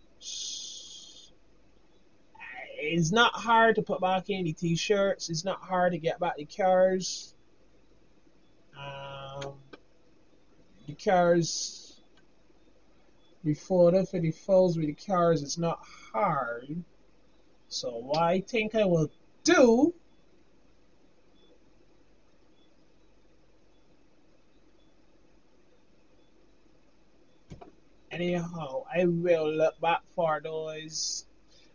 Speaker 1: It's not hard to put back in the t-shirts. It's not hard to get back the cars. Um, the cars before the for the falls with the cars it's not hard so what I think I will do anyhow I will look back for those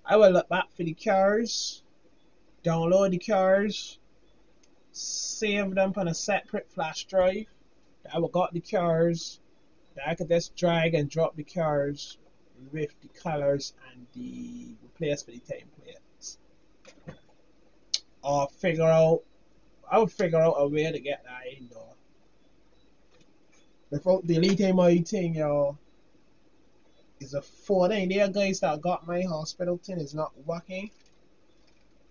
Speaker 1: I will look back for the cars download the cars save them on a separate flash drive I will got the cars I could just drag and drop the cars with the colors and the replace for the templates. Or figure out, I would figure out a way to get that in there. Without deleting my thing, y'all. Is a phone in there, guys, that got my hospital thing is not working.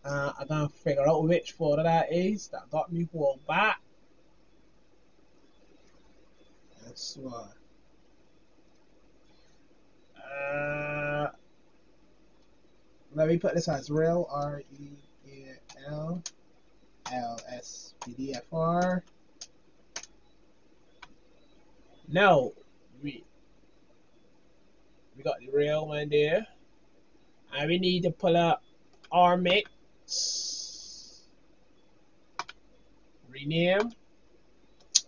Speaker 1: Uh, I'm gonna figure out which photo that is that got me hold back That's why. Uh, let me put this as real R E L L S P D F R. No, we we got the real one there, and we need to pull up our mix. Rename.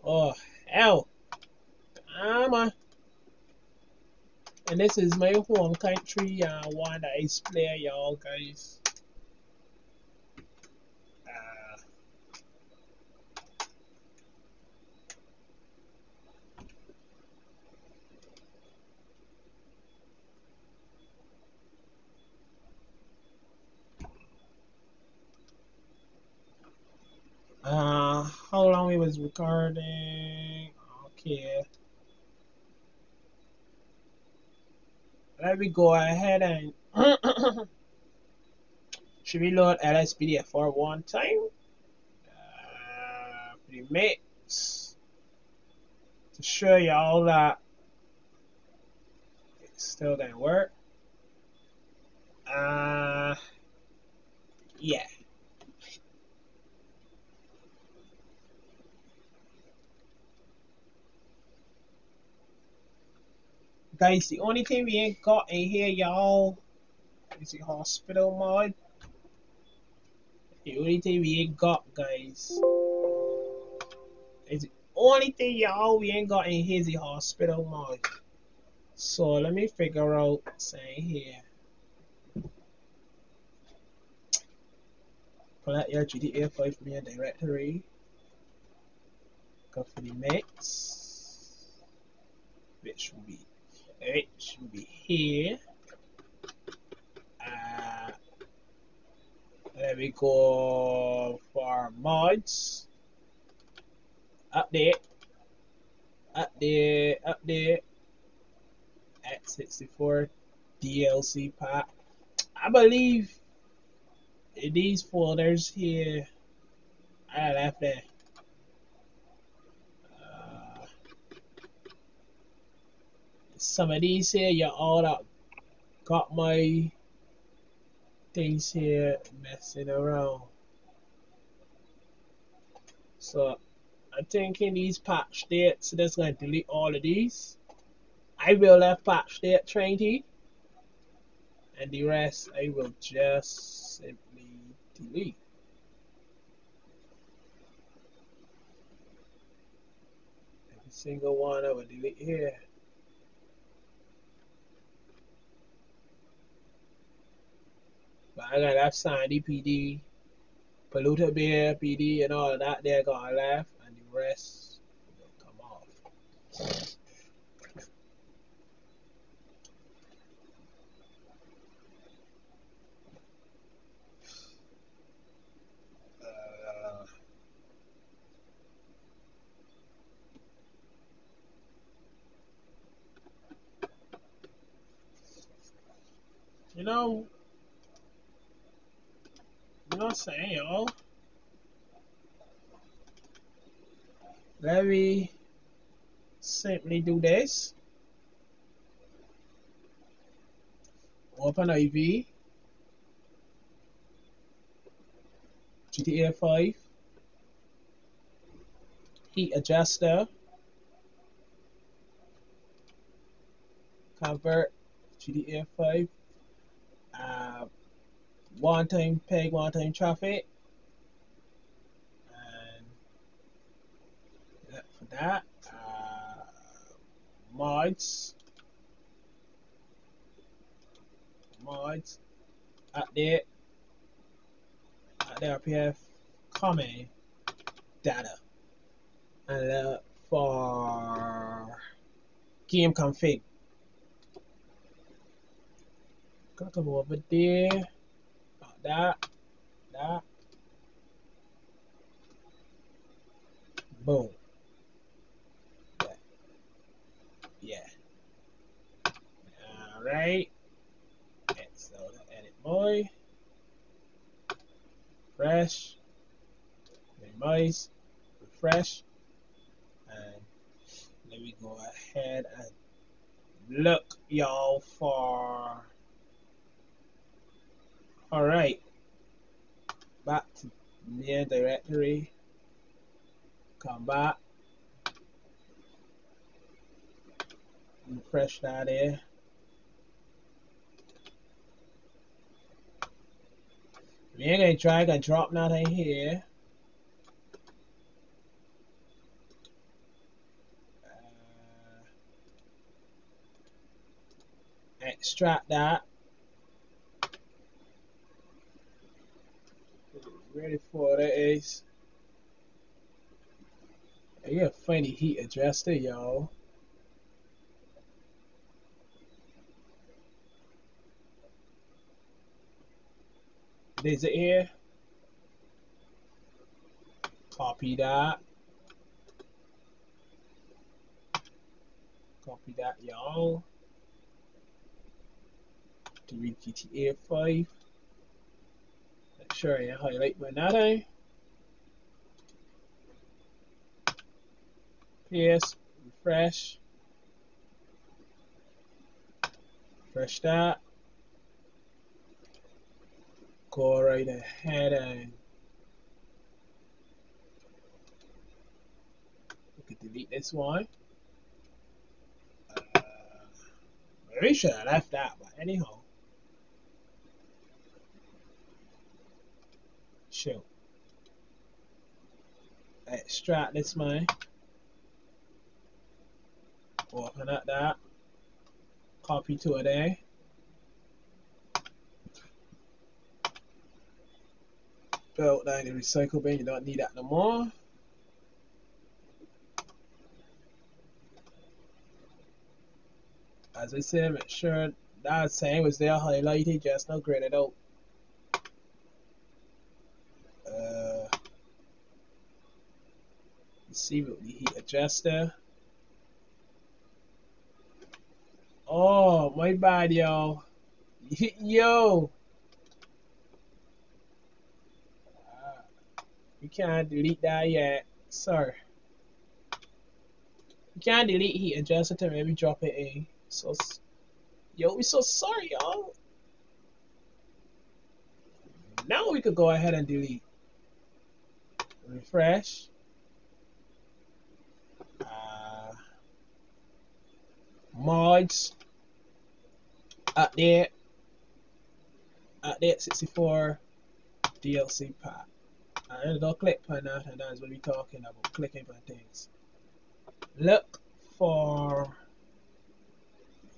Speaker 1: Oh hell. I'm a, and this is my home country uh, one that is play y'all guys. Uh, uh, how recording? Okay. let me go ahead and should we load LSPDFR one time uh, mix to show you all that it still didn't work uh yeah Guys, the only thing we ain't got in here, y'all, is the hospital mod. The only thing we ain't got, guys, is the only thing, y'all, we ain't got in here is the hospital mod. So let me figure out say here. Pull out your GTA 5 from your directory. Go for the mix. Which will be it should be here. Uh, let me go for mods. Update. Update. Update. X64 DLC pack. I believe in these folders here, I left there. Some of these here, you all got my things here messing around. So I think in these patch dates, so that's going to delete all of these. I will have patch date 20 and the rest I will just simply delete. Every single one I will delete here. But I got left sign DPD, Paleto Bay, PD, and all of that there got left, and the rest will come off. Uh, you know, I'm saying, y'all? Let me simply do this. OpenIV. GTA 5. Heap Adjuster. Convert GTA 5. One time peg, one time traffic. And for that. Uh, mods. Mods. Update. Update RPF. Common. Data. And uh, for game config. Gotta come over there. That. That. Boom. Yeah. Yeah. Alright. So edit boy. Refresh. Minimize. Refresh. And let me go ahead and look y'all for alright. Back to main directory. Come back. Refresh that there. We're gonna drag and drop nothing here. Uh, extract that. Ready for the ace. Got funny Heap Adjuster, y'all. There's it here. Copy that. Copy that, y'all. Delete GTA 5. Make sure I highlight my data. Paste, refresh. Refresh that. Go right ahead and we can delete this one. Uh, should have left that, but anyhow. Shoot. Extract this man. Open up that. Copy to there. Eh? Belt down the recycle bin, you don't need that no more. As I said, make sure that saying was there highlighted, just not graded out. Uh, the Heap Adjuster. Oh, my bad, yo. Ah, yo! You can't delete that yet. sir. You can't delete Heap Adjuster to maybe drop it in. So, yo, we so sorry, y'all. Now we could go ahead and delete. Refresh. Uh, mods. at the at the 64 DLC pack. And don't click on that, and that's what we're talking about. Clicking on things. Look for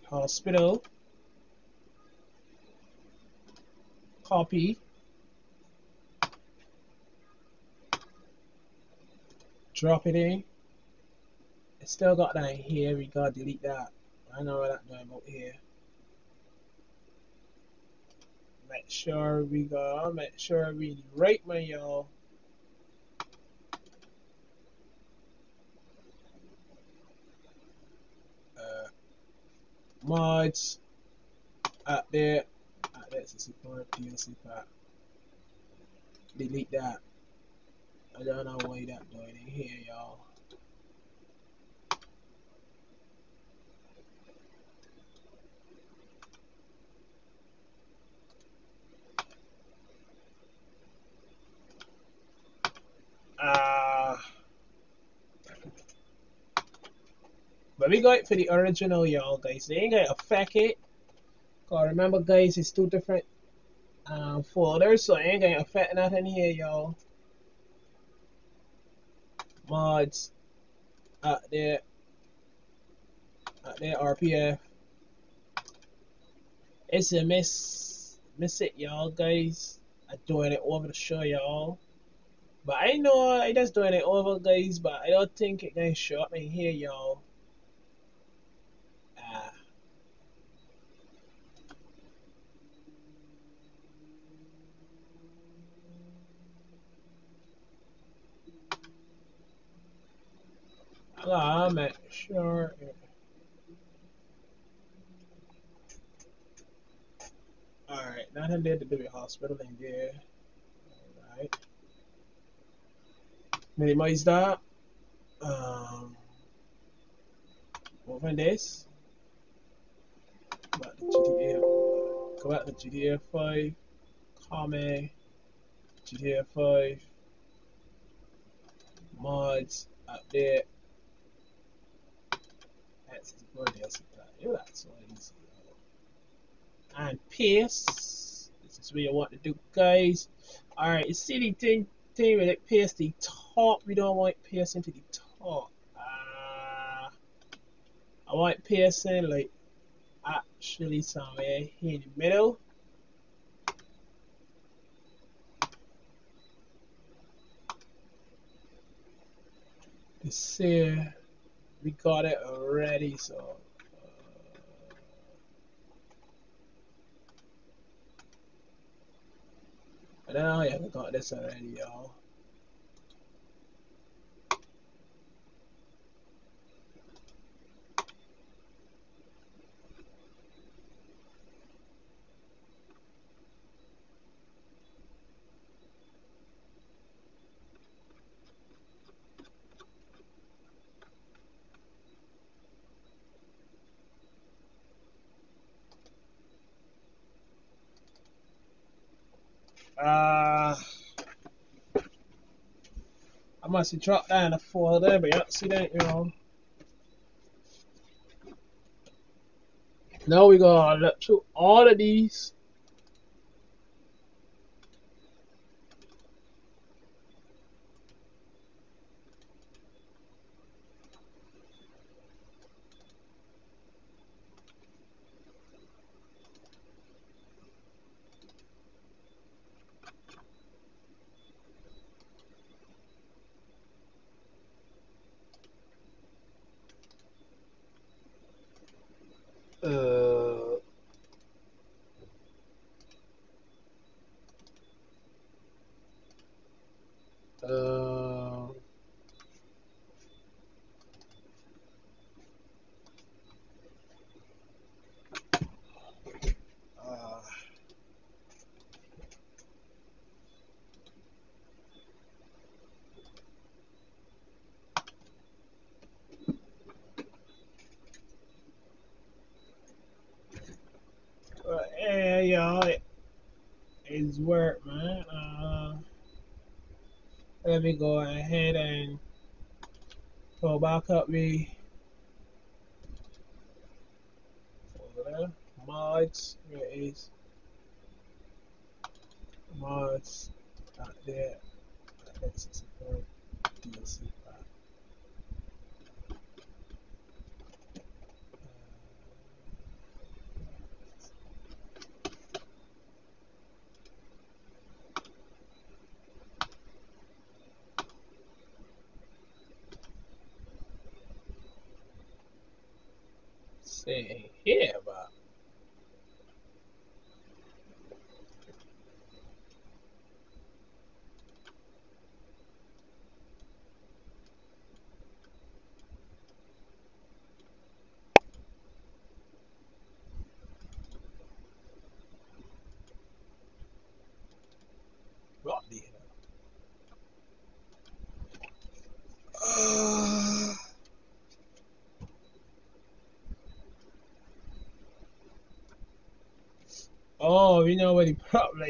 Speaker 1: hospital, copy, drop it in. It's still got that in here, we gotta delete that. I know what I'm doing about here. Make sure we go, make sure we rate my y'all. Uh, mods out there out there CC part DLC pack delete that I don't know why that doing in here y'all uh, We got it for the original, y'all, guys. They ain't gonna affect it. Cause remember, guys, it's two different um, folders, so it ain't gonna affect nothing here, y'all. Mods out there, out there, RPF. It's a miss, miss it, y'all, guys. I'm doing it over to show y'all. But I know I just doing it over, guys. But I don't think it gonna show up in here, y'all. I'm not sure. Alright, nothing there to do hospital in there. Alright. Minimize that. Um, open this. Go back to GTA. Go back to GTA 5. Common. GTA 5. Mods. Update that's so easy. And paste. This is what you want to do, guys. Alright, see the thing with it, paste the top. We don't want paste into the top. Uh, I want piercing like actually somewhere here in the middle. This we got it already, so. Uh, now, yeah, we got this already, y'all. Uh, I must have dropped down a folder by accident, you know. Now we gonna look through all of these.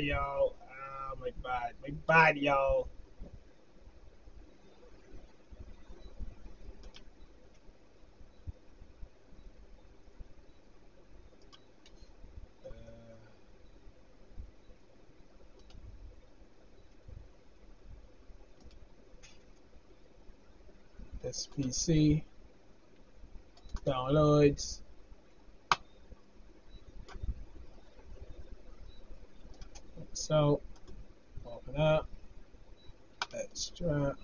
Speaker 1: Y'all. Ah, my bad, my bad, y'all. Uh, SPC downloads. So, open up, extract,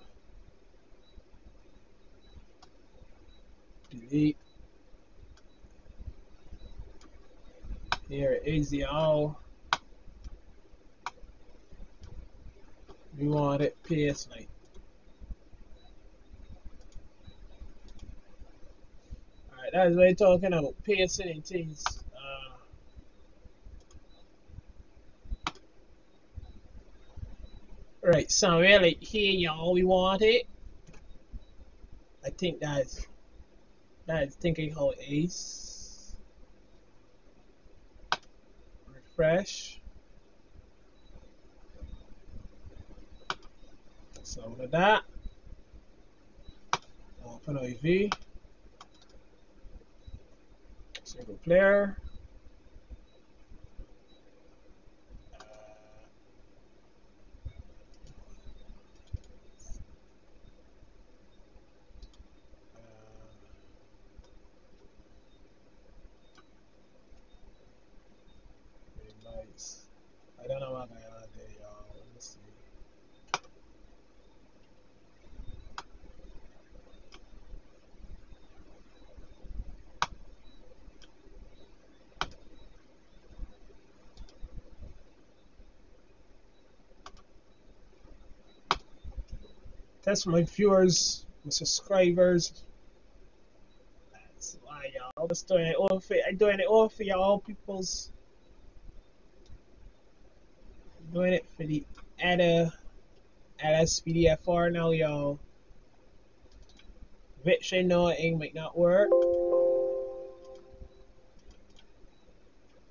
Speaker 1: delete. Here is the all. you want it PS. Alright, that's what they're talking about. PS18's so really here y'all we want it. I think that's that's thinking how it is. Refresh. So with that, OpenIV, single player. Uh, uh, nice. I don't know what I got there, y'all. Let me see. That's my viewers, my subscribers. That's why y'all just doing it all for I'm doing it all for y'all peoples. Doing it for the Ada LSPDFR now y'all. Which I know it might not work.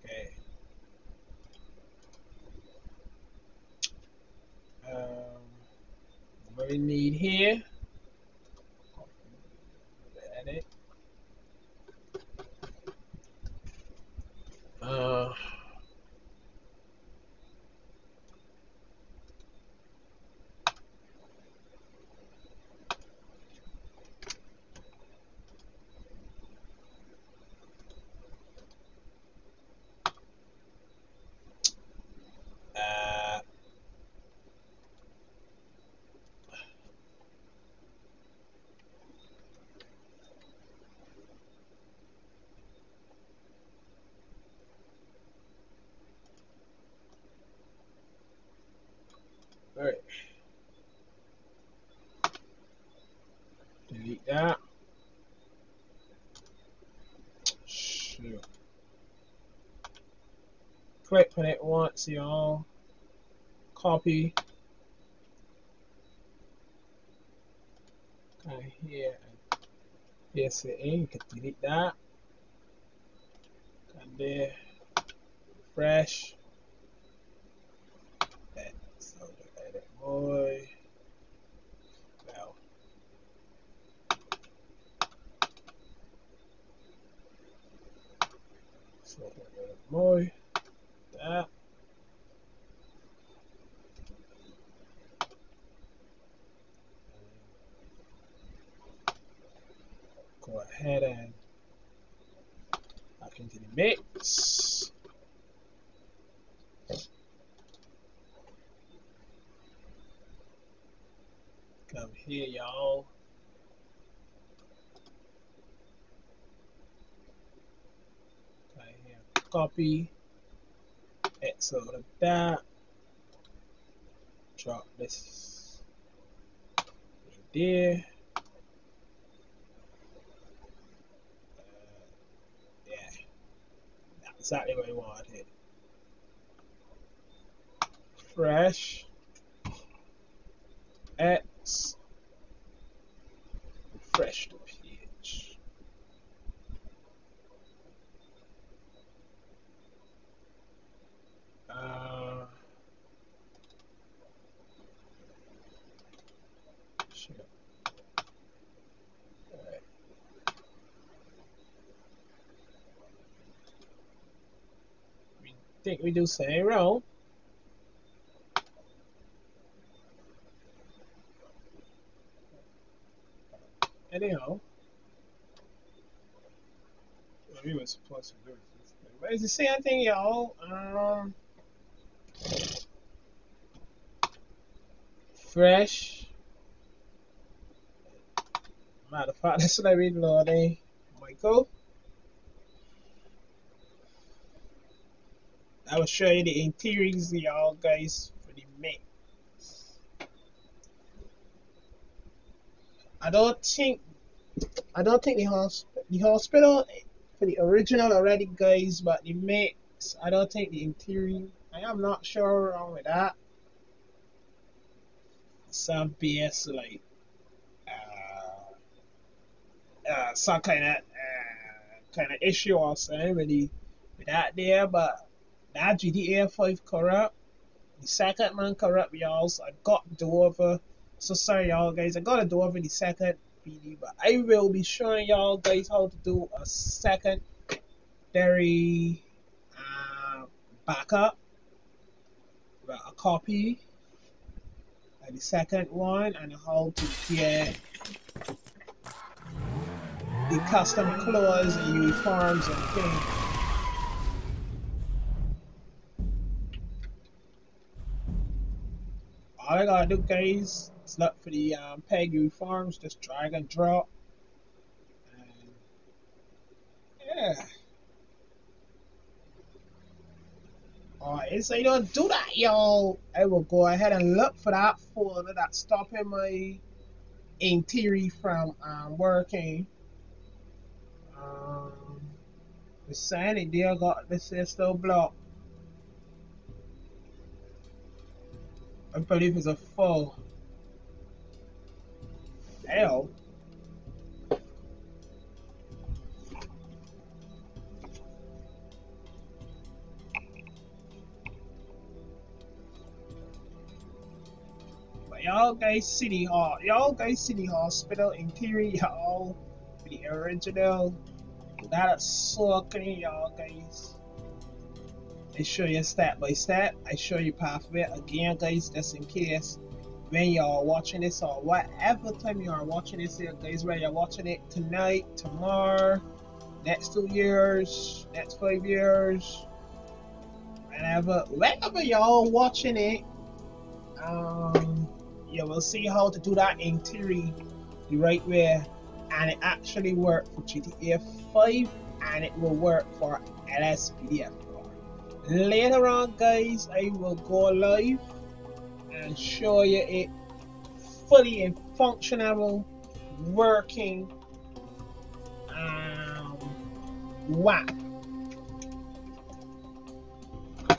Speaker 1: Okay. Um, what we need here. Edit. Delete that. Shoot. On it once, y'all. Copy. Okay, here. It in. You can delete that. And there. Refresh. Edit boy. Well. So boy. That. Go ahead and back into the mix. Come here, y'all. Copy. Out of that. Drop this there. Uh, yeah. That's exactly what I wanted. Fresh. X. Refresh the page. We think we do same row. Anyhow, what we is- But it's the same thing, y'all. Um, fresh. Matter of fact, that's what I read, Lordy. Eh? Michael. I will show you the interiors, y'all, guys, for the mix. I don't think I don't think the hospital the hospital for the original already guys but the mix I don't think the interior I am not sure wrong with that. Some BS like uh, uh some kind of uh, kind of issue or something the with that there but that GTA 5 corrupt the second man corrupt y'all so I got the over so sorry y'all guys, I gotta do over the second but I will be showing y'all guys how to do a secondary uh, backup, a copy, the second one, and how to get the custom clothes and uniforms and things. All I gotta do, guys, is look for the um, peg uniforms, just drag and drop. And yeah. So you don't do that, y'all. I will go ahead and look for that folder that's stopping my interior from um, working. Um, the sign it there got the system block. I believe it's a full. Hell. Y'all guys City Hall, y'all guys City Hospital interior, y'all the original. Is so clean, y'all guys. I show you step by step. I show you pathway again, guys, just in case when y'all watching this or whatever time you are watching this guys, whether you're watching it tonight, tomorrow, next two years, next five years, whenever, whenever y'all watching it, um, you will see how to do that in theory the right way, and it actually worked for GTA 5, and it will work for LSPDF 4. Later on, guys, I will go live and show you it fully and functional working um, WAP.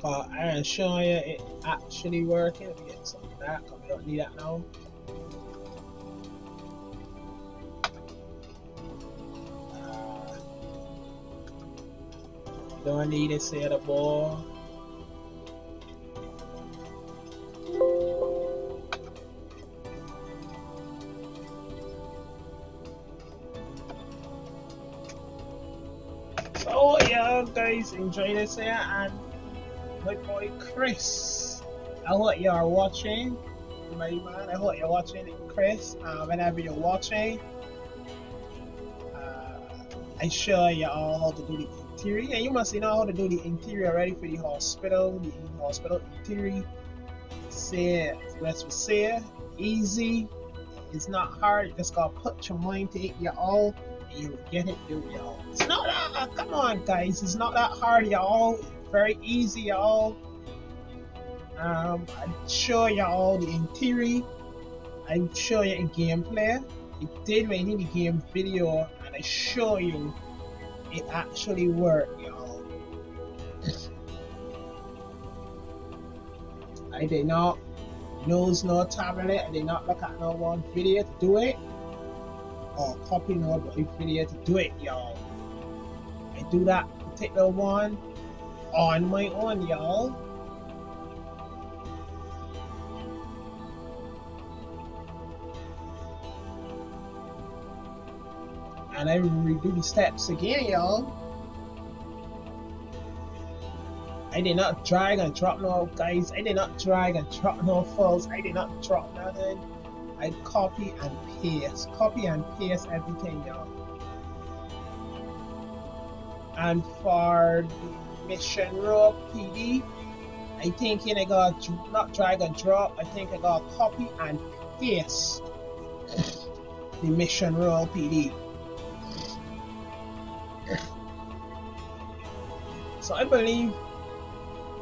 Speaker 1: Uh, I am showing you it actually working. That because we don't need that now. Uh, don't need to set the ball. So yeah guys enjoy this here and my boy Chris. I hope you are watching. My man, I hope you're watching Chris. Uh, whenever you're watching, uh, I show you all how to do the interior. And you must know how to do the interior already for the hospital, the hospital interior. Say let's say easy. It's not hard. You just gotta put your mind to it, y'all. You get it, do y'all. It's not that. Come on, guys. It's not that hard, y'all. Very easy, y'all. Um, I show y'all the interior. I show you a gameplay. It did when in the game video, and I show you it actually worked, y'all. I did not use no tablet. I did not look at no one video to do it, or copy no video to do it, y'all. I do that particular one on my own, y'all. And I redo the steps again, y'all. I did not drag and drop no guys. I did not drag and drop no files. I did not drop nothing. I copy and paste. Copy and paste everything, y'all. And for the mission row PD, I think I got not drag and drop. I think I got copy and paste the mission row PD. So I believe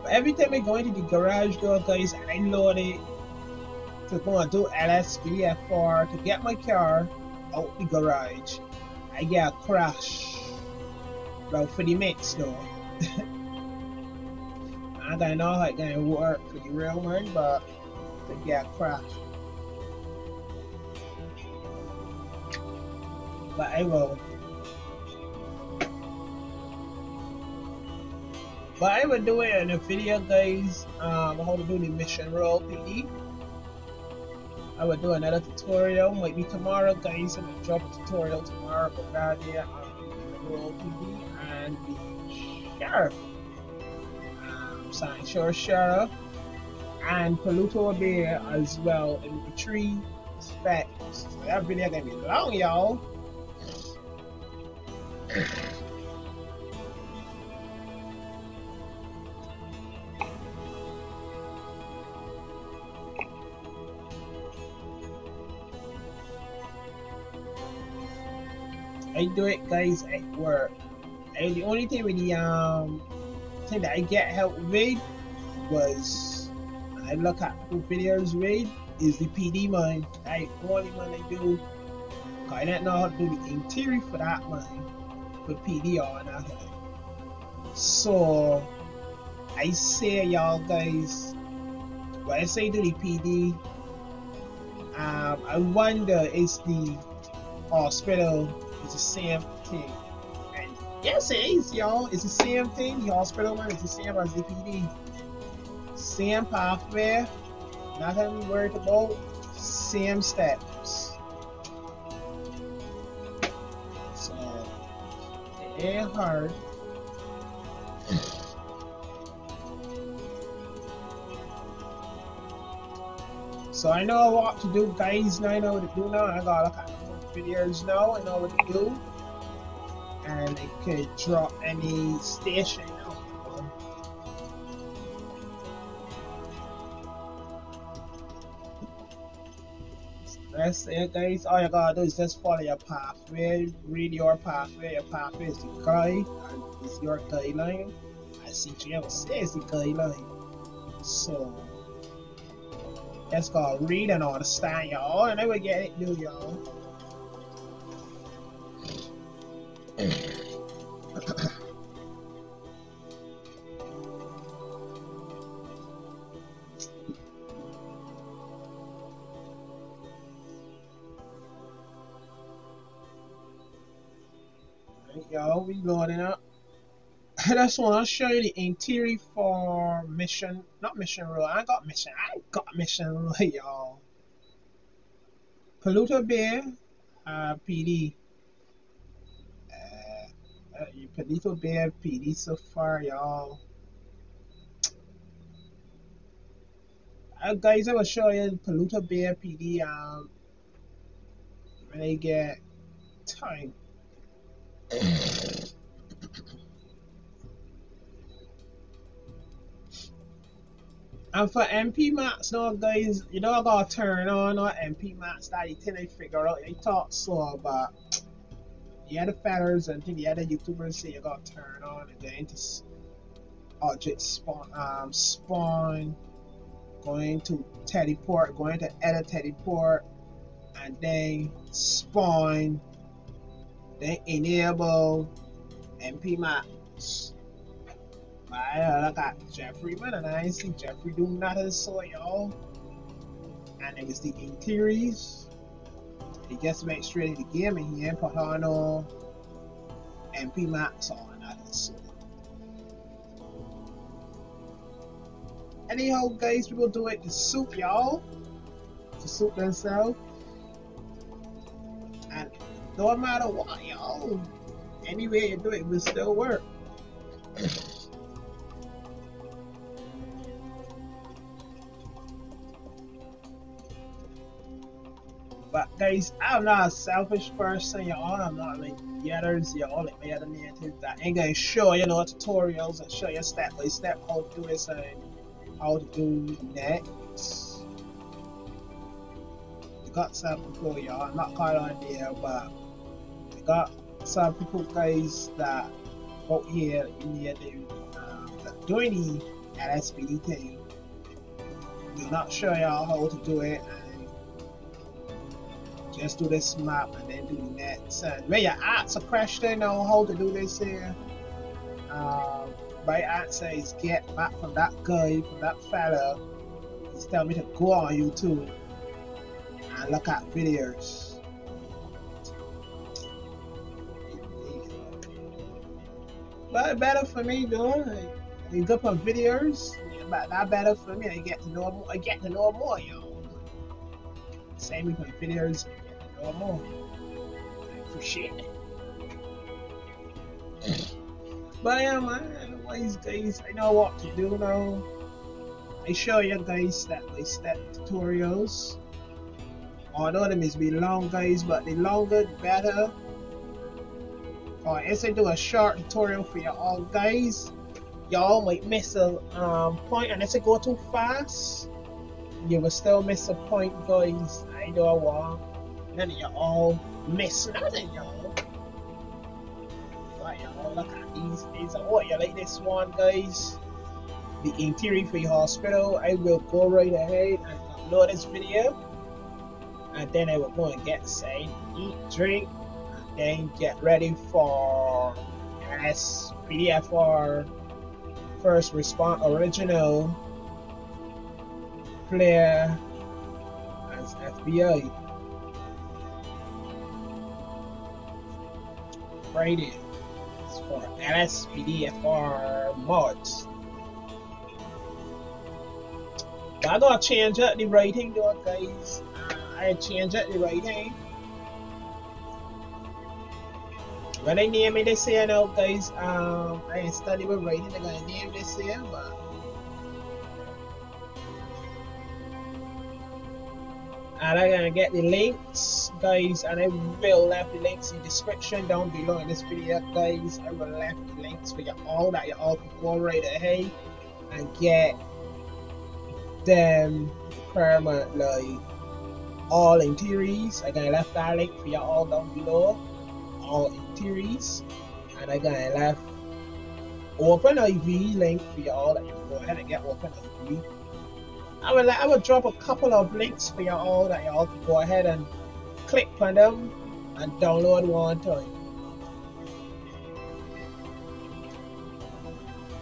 Speaker 1: every time I go into the garage door guys I it to go and do LSPDFR to get my car out the garage, I get a crash. For the mix though. I don't know how it's gonna work for the real one, but to get a crash. But I will. But I will do it in a video guys, um, how to do the mission row PD. I will do another tutorial, might be tomorrow guys, I'm gonna drop a tutorial tomorrow about that on the roll PD and the sheriff. Um, sign sure sheriff and Paleto Bay as well in the tree specs. So that video gonna be long y'all. I do it guys at work. And the only thing with the um thing that I get help with was I look at who videos with is the PD mine. I only one I do I don't know how to do the interior for that mine for PD or that. So I say y'all guys when I say do the PD um I wonder is the hospital it's the same thing. And yes, it is, y'all. It's the same thing. The hospital one is the same as the PD. Same pathway. Nothing worried about. Same steps. So, it ain't hard. So I know what to do, guys. Now I know what to do now. I got at videos now. I know what to do. And it could drop any station. That's it guys. All you gotta do is just follow your pathway, read your pathway. Your pathway is the guide and it's your guideline. As CGM says the guideline. So just gotta read and understand y'all and I will get it do y'all. Y'all, we loading up. I just want to show you the interior for mission, not mission row. I got mission. I got mission row, y'all. Paleto Bay, uh, PD. Uh, Bear PD so far, y'all. Uh, guys, I will show you Paleto Bay PD um, when I get time. And for MP Max now guys, you know I gotta turn on or MP Max that tend to figure out they talk slow but the other fellas and the other YouTubers say you gotta turn on and then to object spawn um spawn going to teleport, going to edit teleport and then spawn then enable MP Max I look at Jeffrey, man, and I see Jeffrey do nothing, so y'all. And it was the interiors. He just went straight into the game and he put on no MP Max on nothing, so. Anyhow, guys, we will do it to suit y'all, to suit themselves. And no matter what, y'all, any way you do it will still work. But guys, I'm not a selfish person, y'all. I'm not like yetters, y'all, like my other natives that ain't gonna show you know tutorials and show you step by step how to do this and how to do next. You got some people, y'all. I'm not caught on there, but you got some people, guys, that out here in do um, doing the LSPD thing. We're not show y'all how to do it just do this map and then do the next. And when you ask a question on how to do this here, um, my answer is get back from that guy, from that fella. He's telling me to go on YouTube and look at videos. But better for me though. You go on videos, but that better for me. I get to know more. I get to know more, yo. Same with my videos or more. For shit. but yeah, man, anyways, guys, I know what to do now. I show you guys step by step tutorials. Although them is be long, guys, but the longer the better. Or as I do a short tutorial for you all, guys, y'all might miss a um, point, and if I go too fast, you will still miss a point, guys. I know what. None of y'all miss nothing, y'all. Right, y'all, look at these. These are what you like this one, guys. The interior for your hospital. I will go right ahead and upload this video. And then I will go and get say, eat, drink, and then get ready for S PDFR first response original player as FBI. Rated for LSPDFR mods. I gotta change up the writing though guys. Uh, I change up the writing. When I name it this year now guys, um, I study with writing I'm gonna name this year, but and I'm gonna get the links guys and I will left the links in the description down below in this video guys. I will left the links for you all that you all can go right ahead and get them permanently all interiors I gonna left that link for you all down below all interiors and I gonna left OpenIV link for you all that you can go ahead and get open IV I will I will drop a couple of links for y'all that y'all can go ahead and click on them and download one time.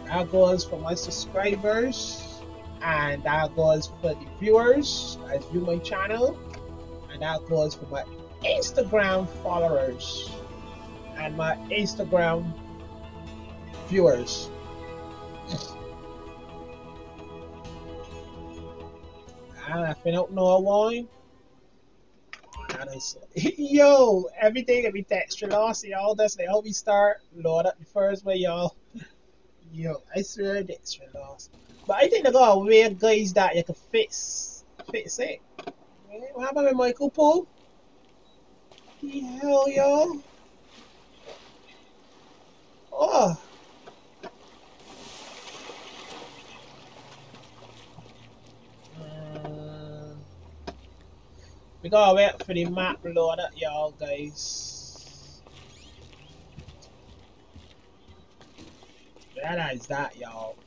Speaker 1: That goes for my subscribers and that goes for the viewers as view my channel and that goes for my Instagram followers and my Instagram viewers. And if you don't know why, yo, everything that we text lost, y'all. That's the how we start. Load up the first way, y'all. Yo, I swear extra lost. But I think they got a way guys that you can fix fix it. What happened with Michael Poole? The hell, y'all? Oh. We gotta wait for the map load up, y'all, guys. Is that, y'all.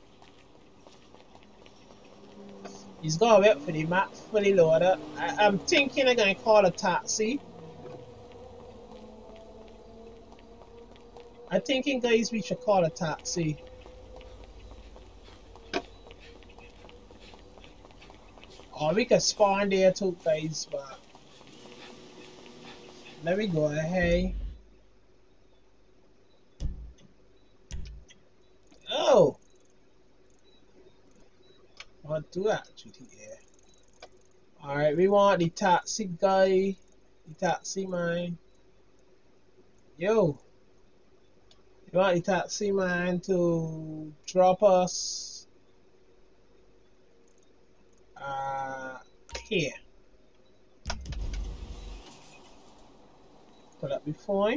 Speaker 1: He's gonna wait for the map fully load up. I, am thinking I'm gonna call a taxi. I'm thinking, guys, we should call a taxi. Or we can spawn there too, guys, but let me go ahead. Oh! Want to do that, GTA. Alright, we want the taxi guy, the taxi man. Yo! You want the taxi man to drop us uh, here. Pull up before.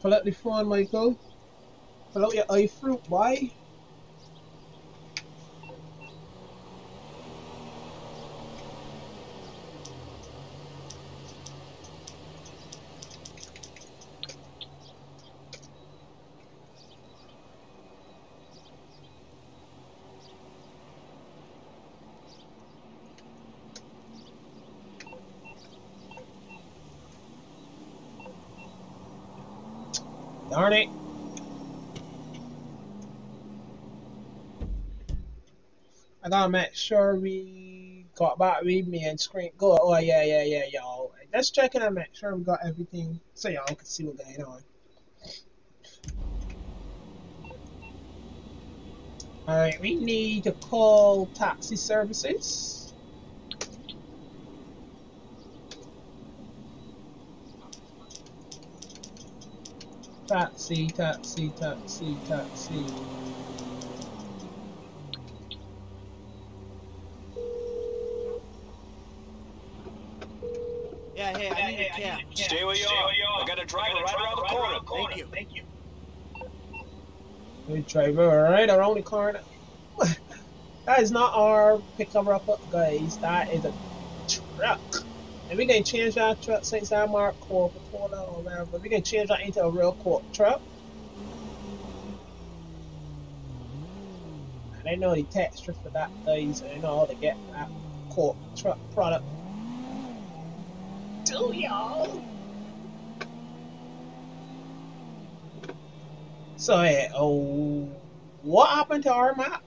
Speaker 1: Pull out the phone, Michael. Pull out your iFruit, boy. Darn it. I make sure we got back with me and screen go. Oh yeah, yeah, yeah, y'all. Let's check it and make sure we got everything so y'all can see what's going on. Alright, we need to call taxi services. Taxi, taxi, taxi, taxi.
Speaker 2: Yeah, hey, I need a cab. Stay where you are. I got a driver right around the corner. Thank you. Thank you.
Speaker 1: Hey, driver right around the corner. that is not our pickup up, guys. That is a truck. And we can change our truck since I mark Coca Cola or whatever. We can change that into a real Coke truck. And I know the texture for that guys. I know how to get that Coke truck product to y'all. So oh, what happened to our map?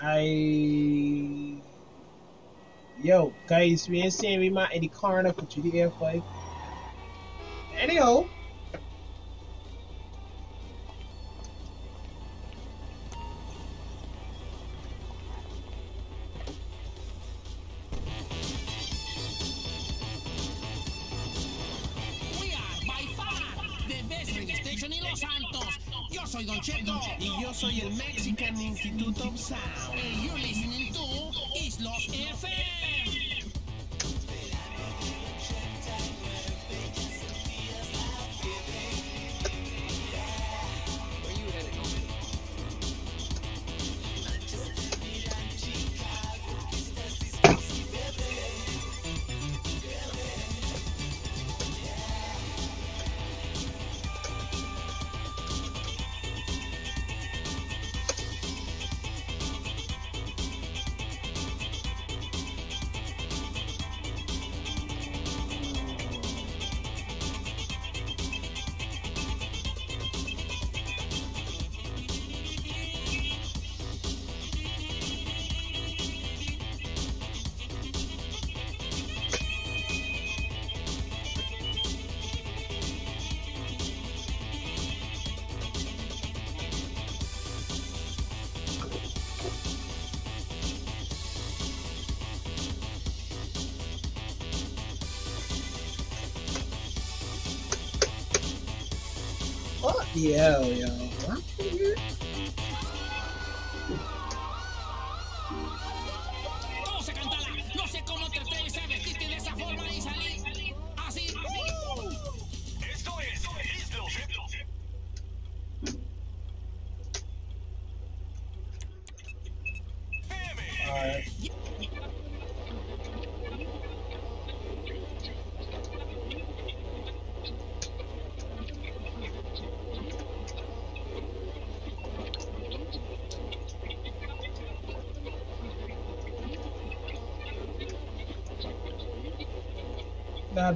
Speaker 1: I yo guys, we ain't saying we might in the corner for GTA 5. Anyhow.
Speaker 3: Soy
Speaker 4: el Mexican Institute of Sound.
Speaker 3: And you're listening to Islos FM.
Speaker 1: Yo?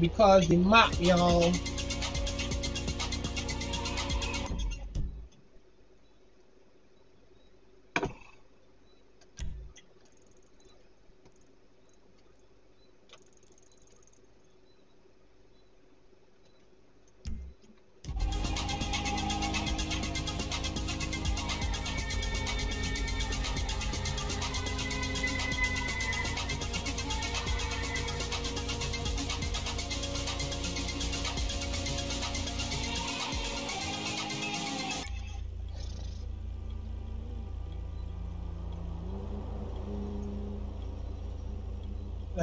Speaker 1: Because the map, y'all.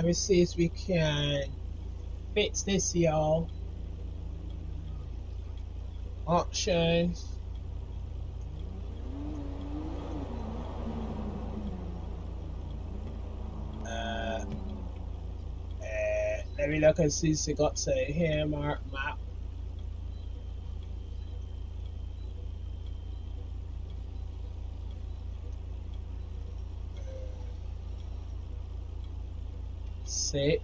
Speaker 1: Let me see if we can fix this, y'all. Options. Uh, uh, let me look and see if we got say here mark map. Six.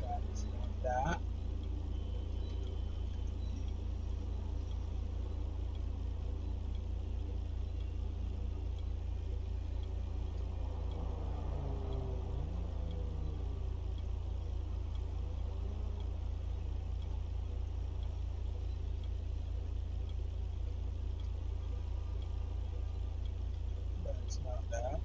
Speaker 1: That's not that. That's not that.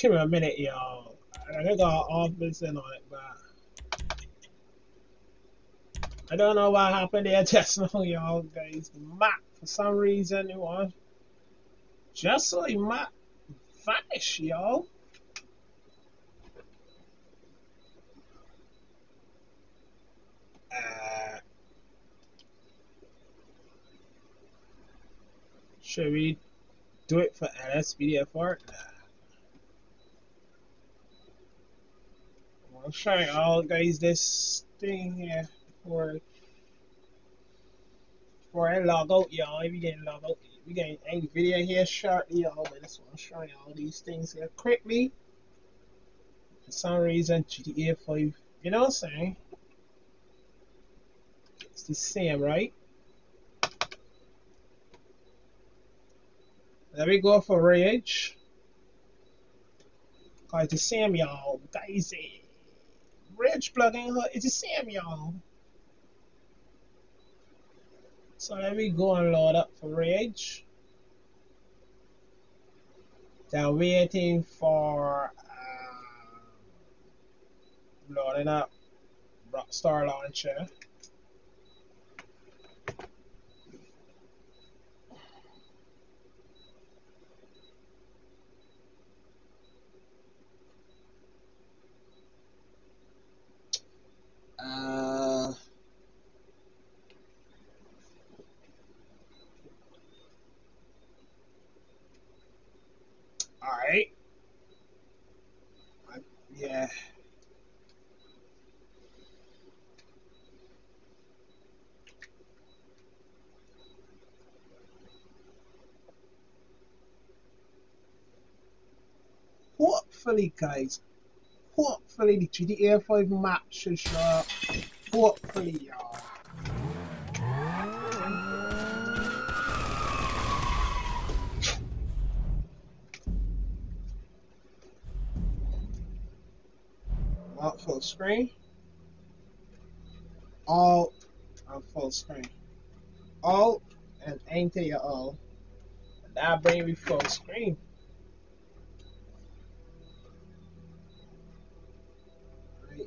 Speaker 1: Give me a minute, y'all. I got off in on it, but I don't know what happened there just now, y'all guys. The map, for some reason, it was just like map vanish, y'all. Uh, should we do it for LSPDFR? Nah. I'll show y'all guys this thing here for before I log out, y'all. If you getting log out, we getting a video here shortly, y'all. But this one showing y'all these things here quickly. For some reason, GTA 5, you know what I'm saying? It's the same, right? Let me go for Rage. It's the same, y'all. Guys, eh. Rage plugin, huh? it's the same. So let me go and load up for Rage. Then waiting for um, loading up Rockstar Launcher. Uh, alright. I- Yeah. Hopefully, guys, hopefully the GTA 5 map should show up. Hopefully, y'all. Not full screen. Alt and full screen. Alt and enter your all. And that bring me full screen.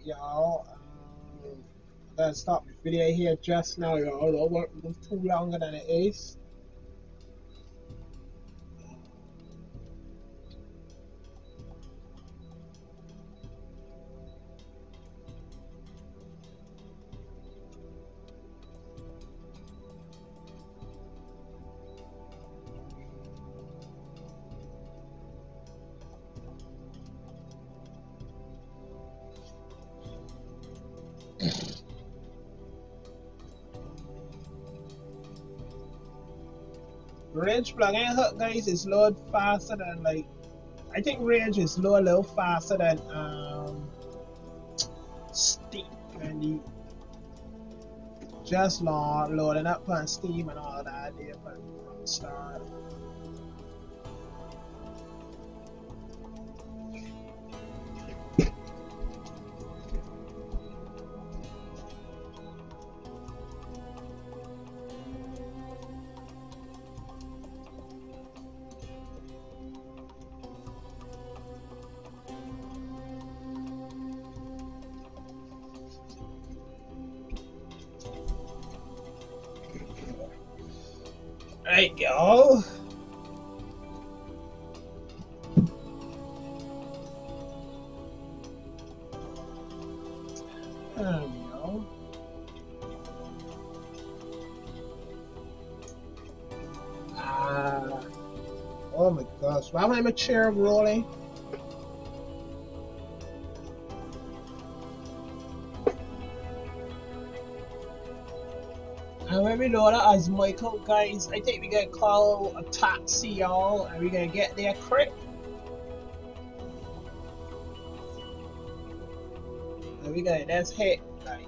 Speaker 1: Y'all. Um, I'm gonna stop the video here just now, y'all. Don't want too longer than it is. Rage plugin hook guys is load faster than like I think Rage is load a little faster than um Steam and the just load, loading up on Steam and all that there from, from gosh. Why am I chair of rolling? And when we load it as Michael, guys, I think we're gonna call a taxi, y'all, and we're gonna get there quick. And we're gonna just hit, like,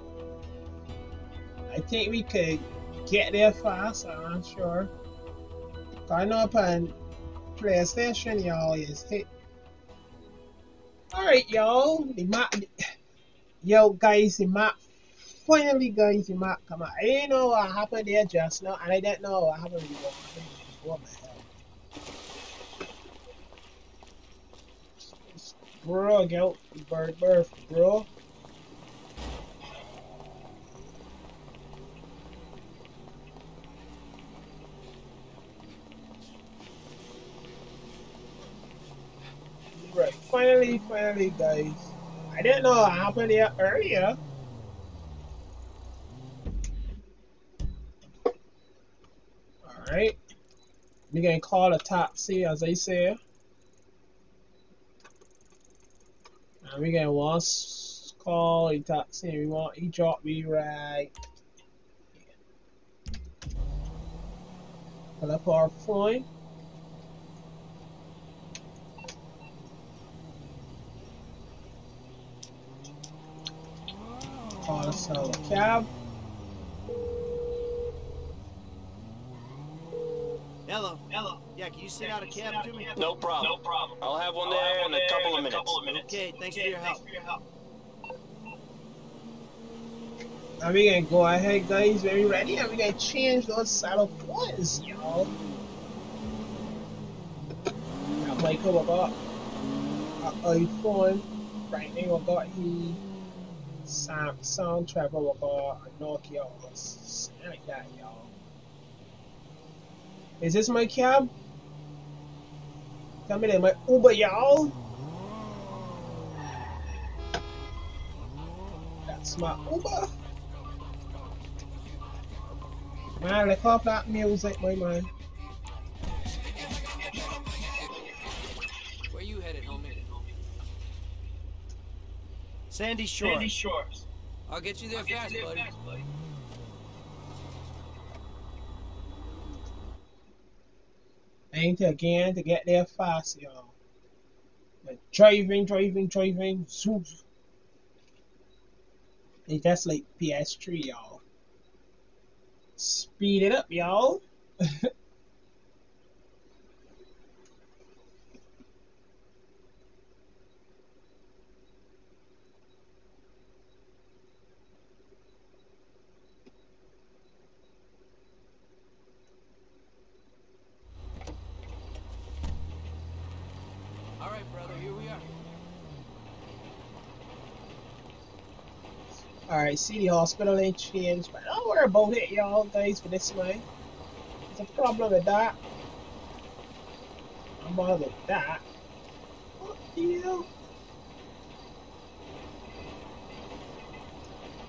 Speaker 1: I think we could get there fast, I'm not sure. I know upon PlayStation, y'all, is hit. Alright, y'all, yo, guys, the map finally guys the map come out. I didn't know what happened there just now and I didn't know what happened before. What the hell? Bro, go bird birth, bro. Right, finally, finally, guys. I didn't know what happened here earlier. Alright. We're gonna call a taxi as I say. And we're gonna once call a taxi we want he drop me right. Pull up our phone. Call us a cab.
Speaker 4: Hello. Hello. Yeah, can you send out a cab to me?
Speaker 2: No problem. No problem. I'll have one there in a couple of minutes.
Speaker 4: Okay, thanks for your help.
Speaker 1: Now we gonna go ahead guys, when we ready and we gonna change those saddle points, y'all. Got Michael we got a iPhone, right now we got he Samsung we got a Nokia or something like that y'all. Is this my cab? Tell me that my Uber y'all. That's my Uber. Man, let off that music, my man.
Speaker 4: Sandy Shores.
Speaker 2: Shores.
Speaker 5: I'll get you there fast, buddy.
Speaker 1: Ain't again to get there fast, y'all. Like driving, driving, driving. Zoom. Hey, that's like PS3, y'all. Speed it up, y'all.
Speaker 5: All right, brother, here we are.
Speaker 1: Alright, City Hospital ain't changed, but don't worry about it, y'all, guys, for this way. There's a problem with that. I'm bothered with that. What the hell?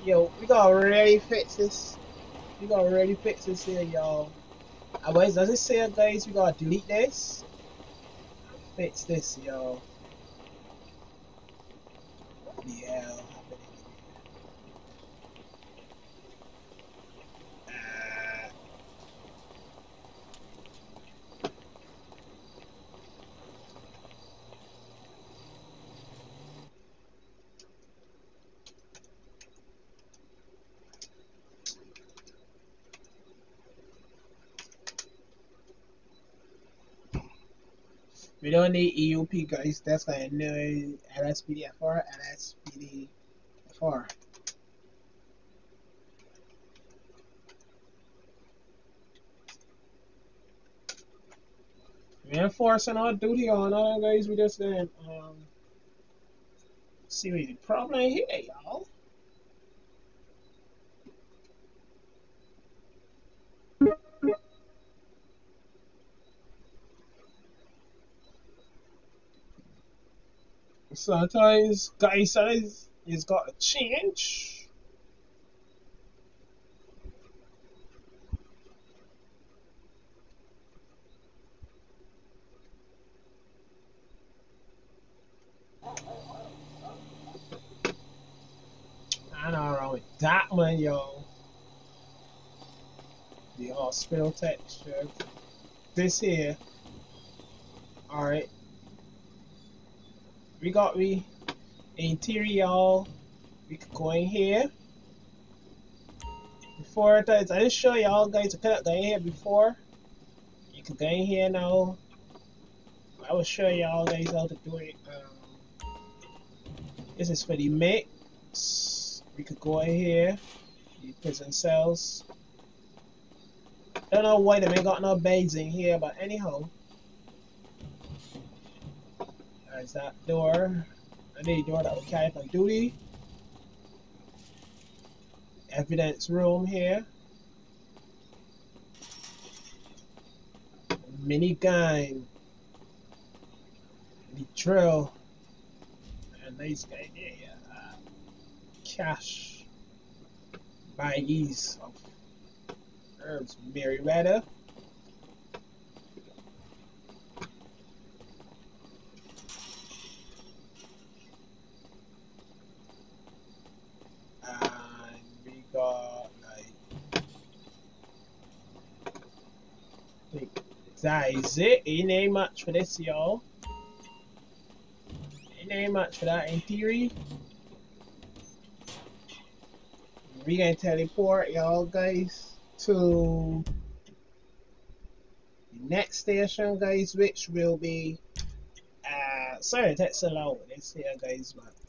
Speaker 1: Yo, we gotta really fix this. We gotta really fix this here, y'all. Otherwise, does it say, guys, we gotta delete this? Fix this, y'all. What the hell? Uh, Need EUP guys, that's why I know LSPDFR, LSPDFR. We enforcing our duty on all guys, we just didn't um the problem here, y'all. Sometimes guy size is got to change. I know wrong with that one, yo. The hospital texture. This here. Alright. We got the interior. We could go in here. Before is, I didn't show y'all guys to cut go in here before. You could go in here now. I will show y'all guys how to do it. Um, this is for the mix. We could go in here. The prison cells. Don't know why they ain't got no beds in here, but anyhow. That door. Any door that we carry on duty. Evidence room here. Minigun. The drill. And these guy there. Uh, cash. Baggies of herbs. And we got like I think that is it. Ain't ain't much for this y'all. Ain't ain't much for that in theory. We gonna teleport y'all guys to the next station guys which will be uh sorry that's so loud. Let's see guys but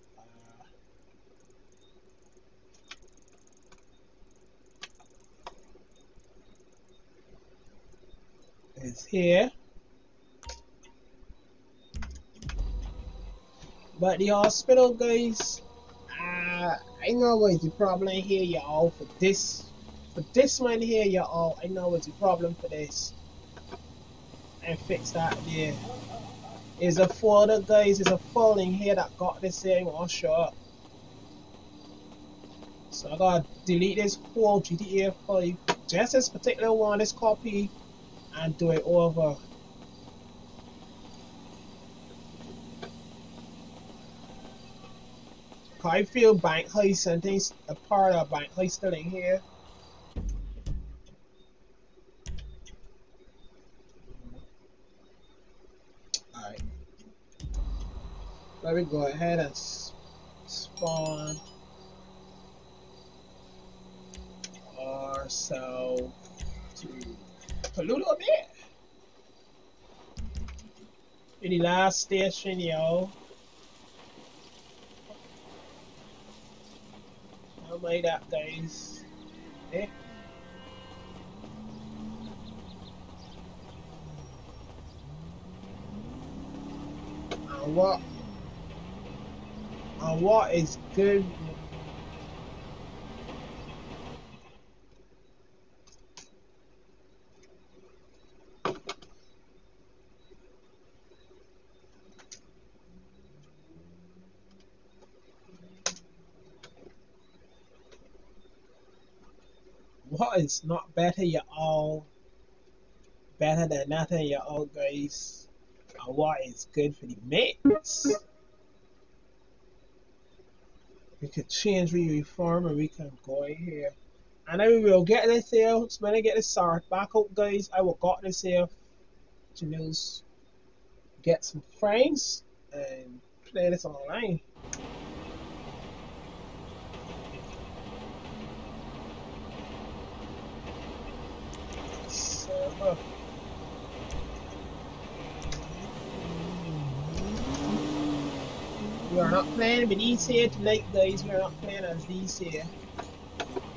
Speaker 1: is here. But the hospital guys, uh, I know what's the problem here, y'all. For this, for this one here, y'all, I know what's the problem for this. And fix that there. Is a folder, guys. Is a file in here that got this thing all show up. So I gotta delete this whole GTA 5. Just this particular one, this copy and do it over. I feel bank heist and things a part of bank heist in here. Alright. Let me go ahead and spawn ourselves to Paleto Bay. In the last station, yo. How about that, guys? Eh? And what? And what is good? What is not better, you all? Better than nothing, you all, guys. And what is good for the mates? We could change, we reform, and we can go in here. And then we will get this here. When I get this start back up, guys, I will got this here to. Get some friends and play this online. Server. With these here tonight, guys. We are not playing as these here.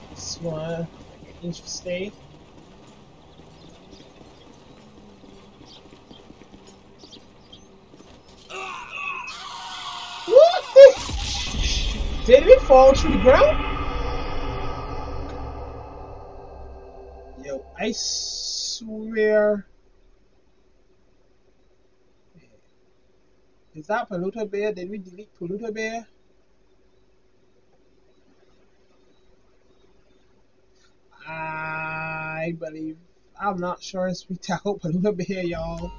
Speaker 1: This one, interesting. Did we fall through the ground? Yo, I swear. Is that Paleto Bay? Did we delete Paleto Bay? I believe. I'm not sure if we tackled Paleto Bay, y'all.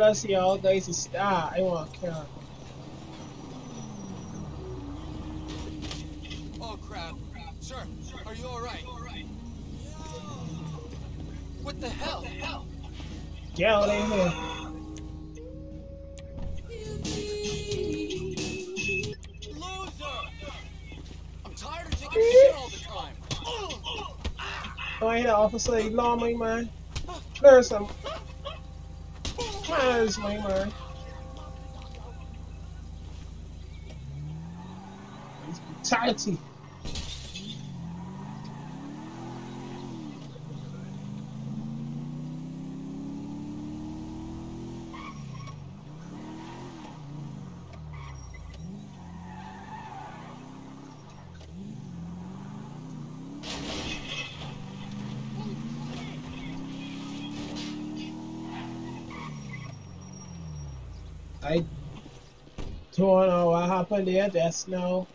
Speaker 1: Plus, y'all, guys, it's ah, I want to kill.
Speaker 5: Oh crap. Sir, are you alright? What the hell?
Speaker 1: Get out of here.
Speaker 5: I'm tired of taking shit all the time.
Speaker 1: Oh, I hit officer. You law me, man. There's some. There's my man. I don't know what happened there just now.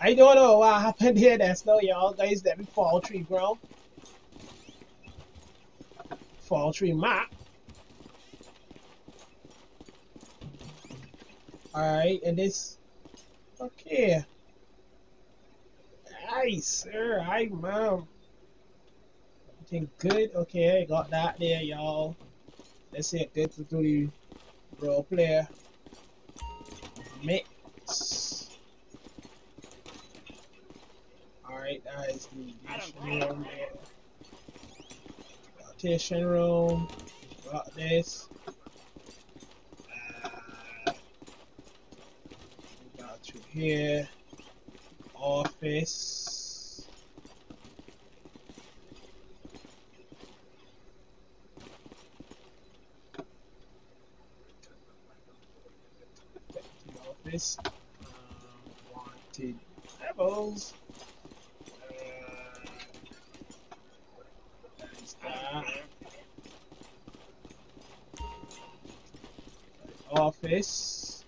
Speaker 1: I don't know what happened here just now, y'all guys. Let me fall tree ground. Fall tree map. Alright, and this. Okay. Nice, sir. Hi, mom. Everything good? Okay, got that there, y'all. Let's see it get to the role player mix. Alright, that is the audition room there. Audition room. Got this. Uh, got you here. Office. this. Uh, wanted pebbles. Uh, office.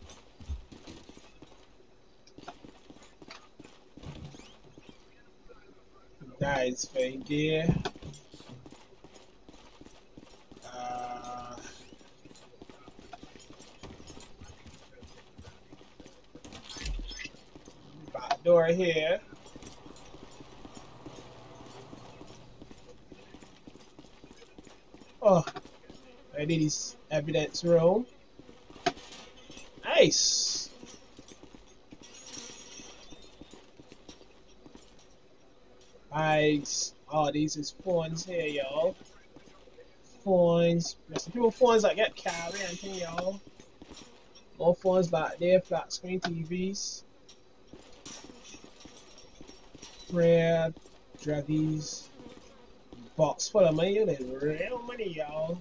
Speaker 1: That is for gear. Door here. Oh, I need his evidence room. Nice. Nice. Oh, these is phones here, y'all. Phones. There's people phones that get carried and thing, y'all. More phones back there, flat screen TVs. Bread, druggies. Box full of money, there's real money, y'all.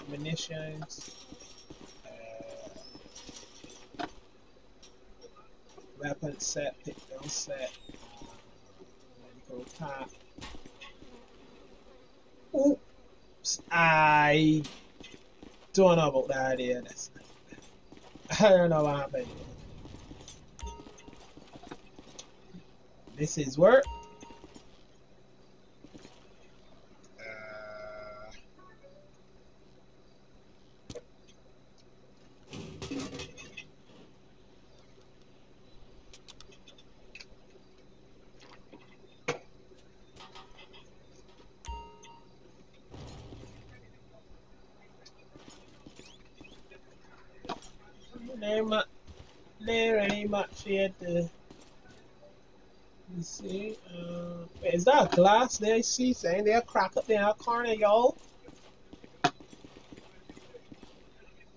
Speaker 1: Ammunitions. Uh, weapon set, pick gun set. Medical pack. Oops, I don't know about that idea. That's, I don't know what happened. This is work. Uh, there ain't much, there ain't much here to you see. Uh, there? You see, saying there, crack up that corner, y'all.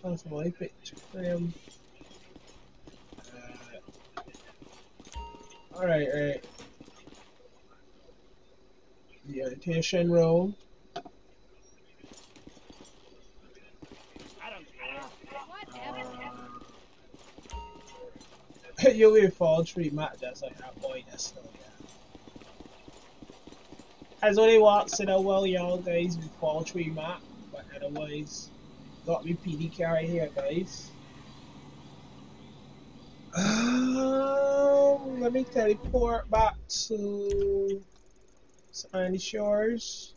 Speaker 1: That's my picture frame. Uh, alright, alright. The orientation.
Speaker 6: Whatever.
Speaker 1: you will fall tree mat just like that boy that's still there. As only walks in a well y'all guys with tree mat, but otherwise got me PD carry here guys. Um, let me teleport back to Sandy Shores.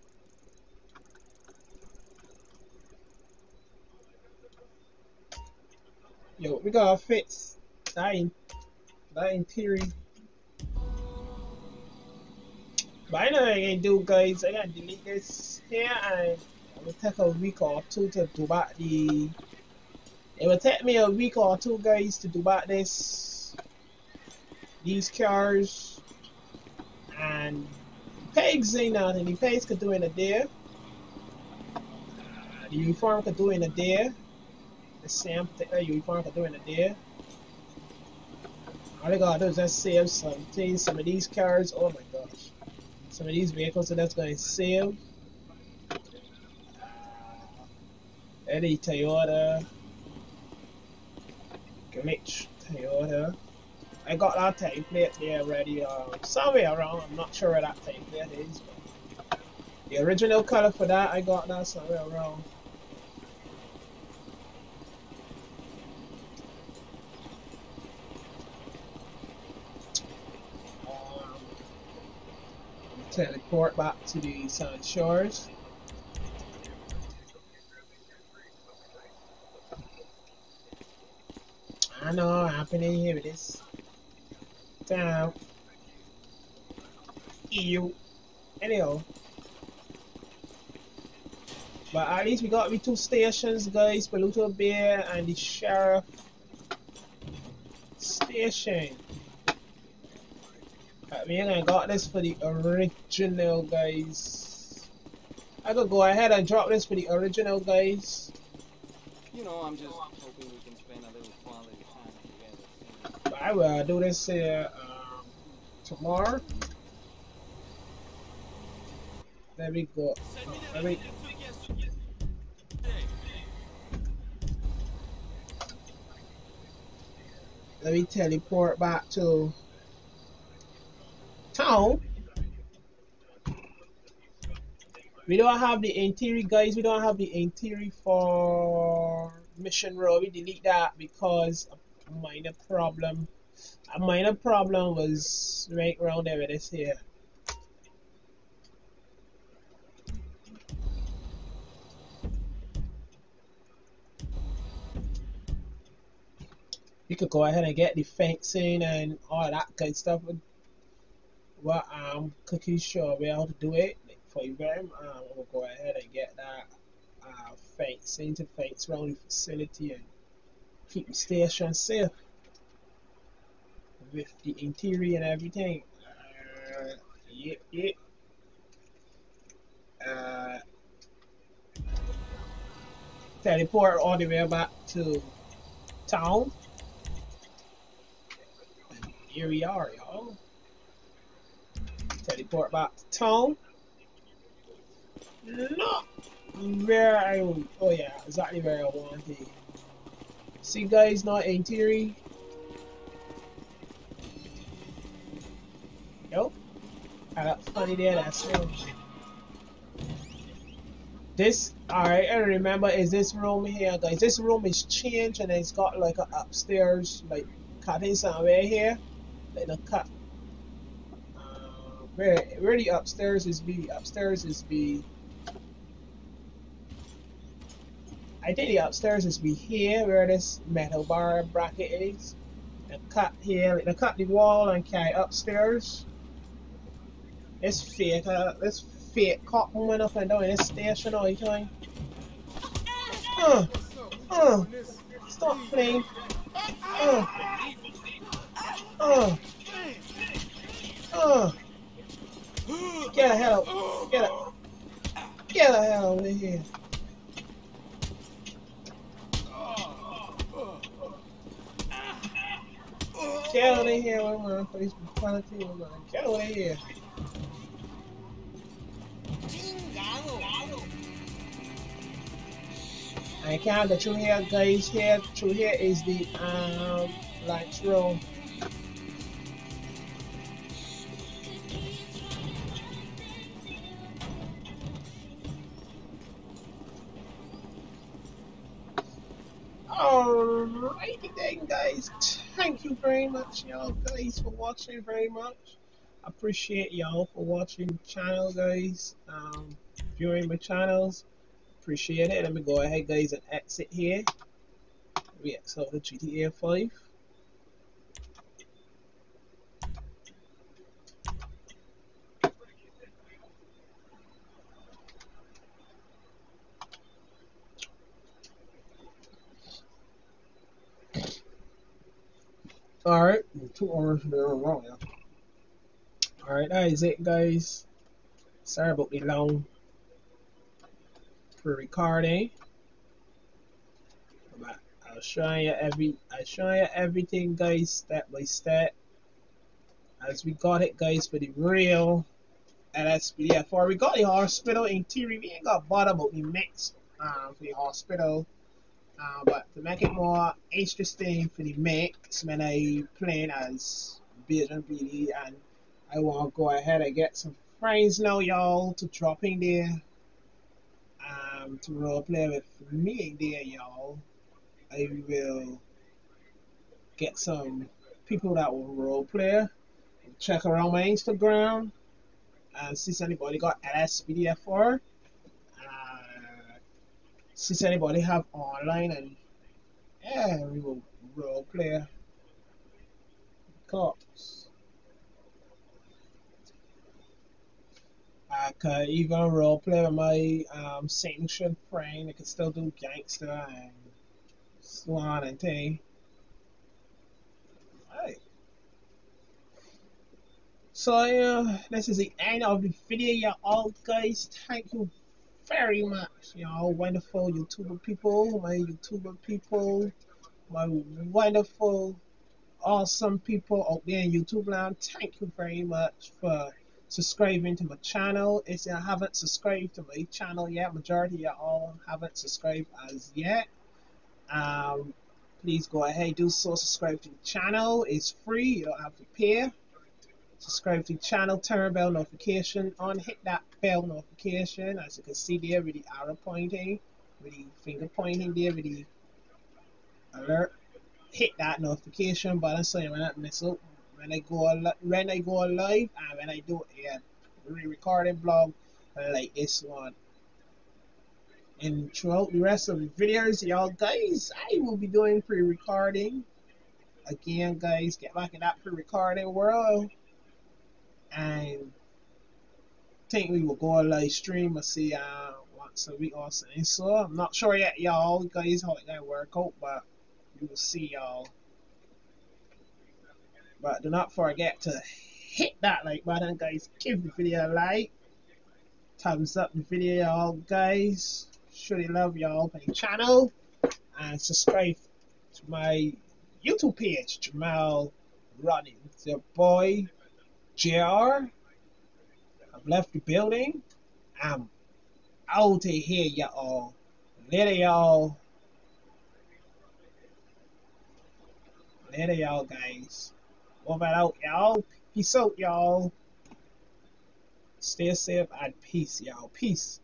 Speaker 1: Yo, we gotta fix that in that interior. But I know I can do guys, I gotta delete this here and I will take a week or two to do back the it will take me a week or two guys to do back this these cars and pegs ain't nothing. The pegs could do in a day. Uh, the uniform could do in a day. The same particular uniform could do in a day. All I gotta do is just save some things. Some of these cars, oh my gosh. Some of these vehicles that that's going to save. Eddie Toyota. Glitch Toyota. I got that template there already, um, somewhere around. I'm not sure where that template is. The original color for that, I got that somewhere around. Teleport back to the Sandy Shores. I know here with this. Down. Ew. Anyhow. But at least we got me two stations, guys. Paleto Bay and the Sheriff Station. I mean, I got this for the original, guys. I could go ahead and drop this for the original, guys.
Speaker 5: You know, I'm just hoping we can spend a little quality time together.
Speaker 1: I will do this here um, tomorrow. Let me go. oh, let me. Let me teleport back to town. We don't have the interior, guys. We don't have the interior for mission row. We delete that because a minor problem. A minor problem was right around there with this here. You could go ahead and get the fencing and all that good stuff. But um, Cookie sure be able to do it for you, Graham. Um, we'll go ahead and get that uh, fencing to fence the facility and keep the station safe with the interior and everything. Uh, yep, yep. Uh, teleport all the way back to town. And here we are, y'all. Teleport back to town. Not where I oh yeah, exactly where I wanted. See guys, not in theory. Nope. I got funny there, that's true. This, alright, I remember is this room here, guys. This room is changed and it's got like a upstairs, like cutting somewhere here. Like the cut. Uh, where, the upstairs is be, upstairs is be I think the upstairs is be here where this metal bar bracket is. And cut here, they cut the wall and carry upstairs. This fake, uh, this fake cop moving up and down in this station all the time. Uh, uh, stop playing. Uh, uh, uh. Get the hell out. Get it. Get the hell out of here. Get out of here with my face brutality. Get out of here. I can't get through here, guys. Here, through here is the um lunch room. Much, y'all, guys, for watching very much. Appreciate y'all for watching the channel, guys. Um, viewing my channels. Appreciate it. Let me go ahead, guys, and exit here. We exit out the GTA 5. Alright, two hours there wrong, yeah. Alright, that is it, guys. Sorry about the long for recording. But I'll show you every I'll show you everything guys step by step as we got it guys for the real LSPDF. For we got the hospital in theory, we ain't got bother about the mix um, for the hospital. Uh, but to make it more interesting for the mix, when I playing as Vision PD and I want to go ahead and get some friends now y'all to drop in there um, to role play with me there y'all. I will get some people that will role play. Check around my Instagram and see if anybody got LSPDF for since anybody have online and yeah, we will role play cops. I could even role play with my um, sanctioned friend. I could still do gangster and swan and thing. So yeah, this is the end of the video, you all guys. Thank you very much, y'all. wonderful YouTuber people, my YouTuber people, my wonderful, awesome people out there in YouTube land. Thank you very much for subscribing to my channel. If you haven't subscribed to my channel yet, majority of y'all haven't subscribed as yet. Um, please go ahead, do so. Subscribe to the channel. It's free. You don't have to pay subscribe to the channel, turn bell notification on, hit that bell notification as you can see there with the arrow pointing, with the finger pointing there with the alert, hit that notification button so you will not miss out when I go when I go live and when I do a re-recording blog like this one. And throughout the rest of the videos, y'all guys, I will be doing pre-recording. Again, guys, get back in that pre-recording world. And think we will go live stream or see uh once a week or something. So I'm not sure yet, y'all guys, how it gonna work out, but we will see y'all. But do not forget to hit that like button, guys. Give the video a like. Thumbs up the video, y'all guys. Surely love y'all my channel and subscribe to my YouTube page, Jamal Rodney. Your boy JR. I've left the building. I'm out of here, y'all. Later, y'all. Later, y'all, guys. Over out, y'all. Peace out, y'all. Stay safe and peace, y'all. Peace.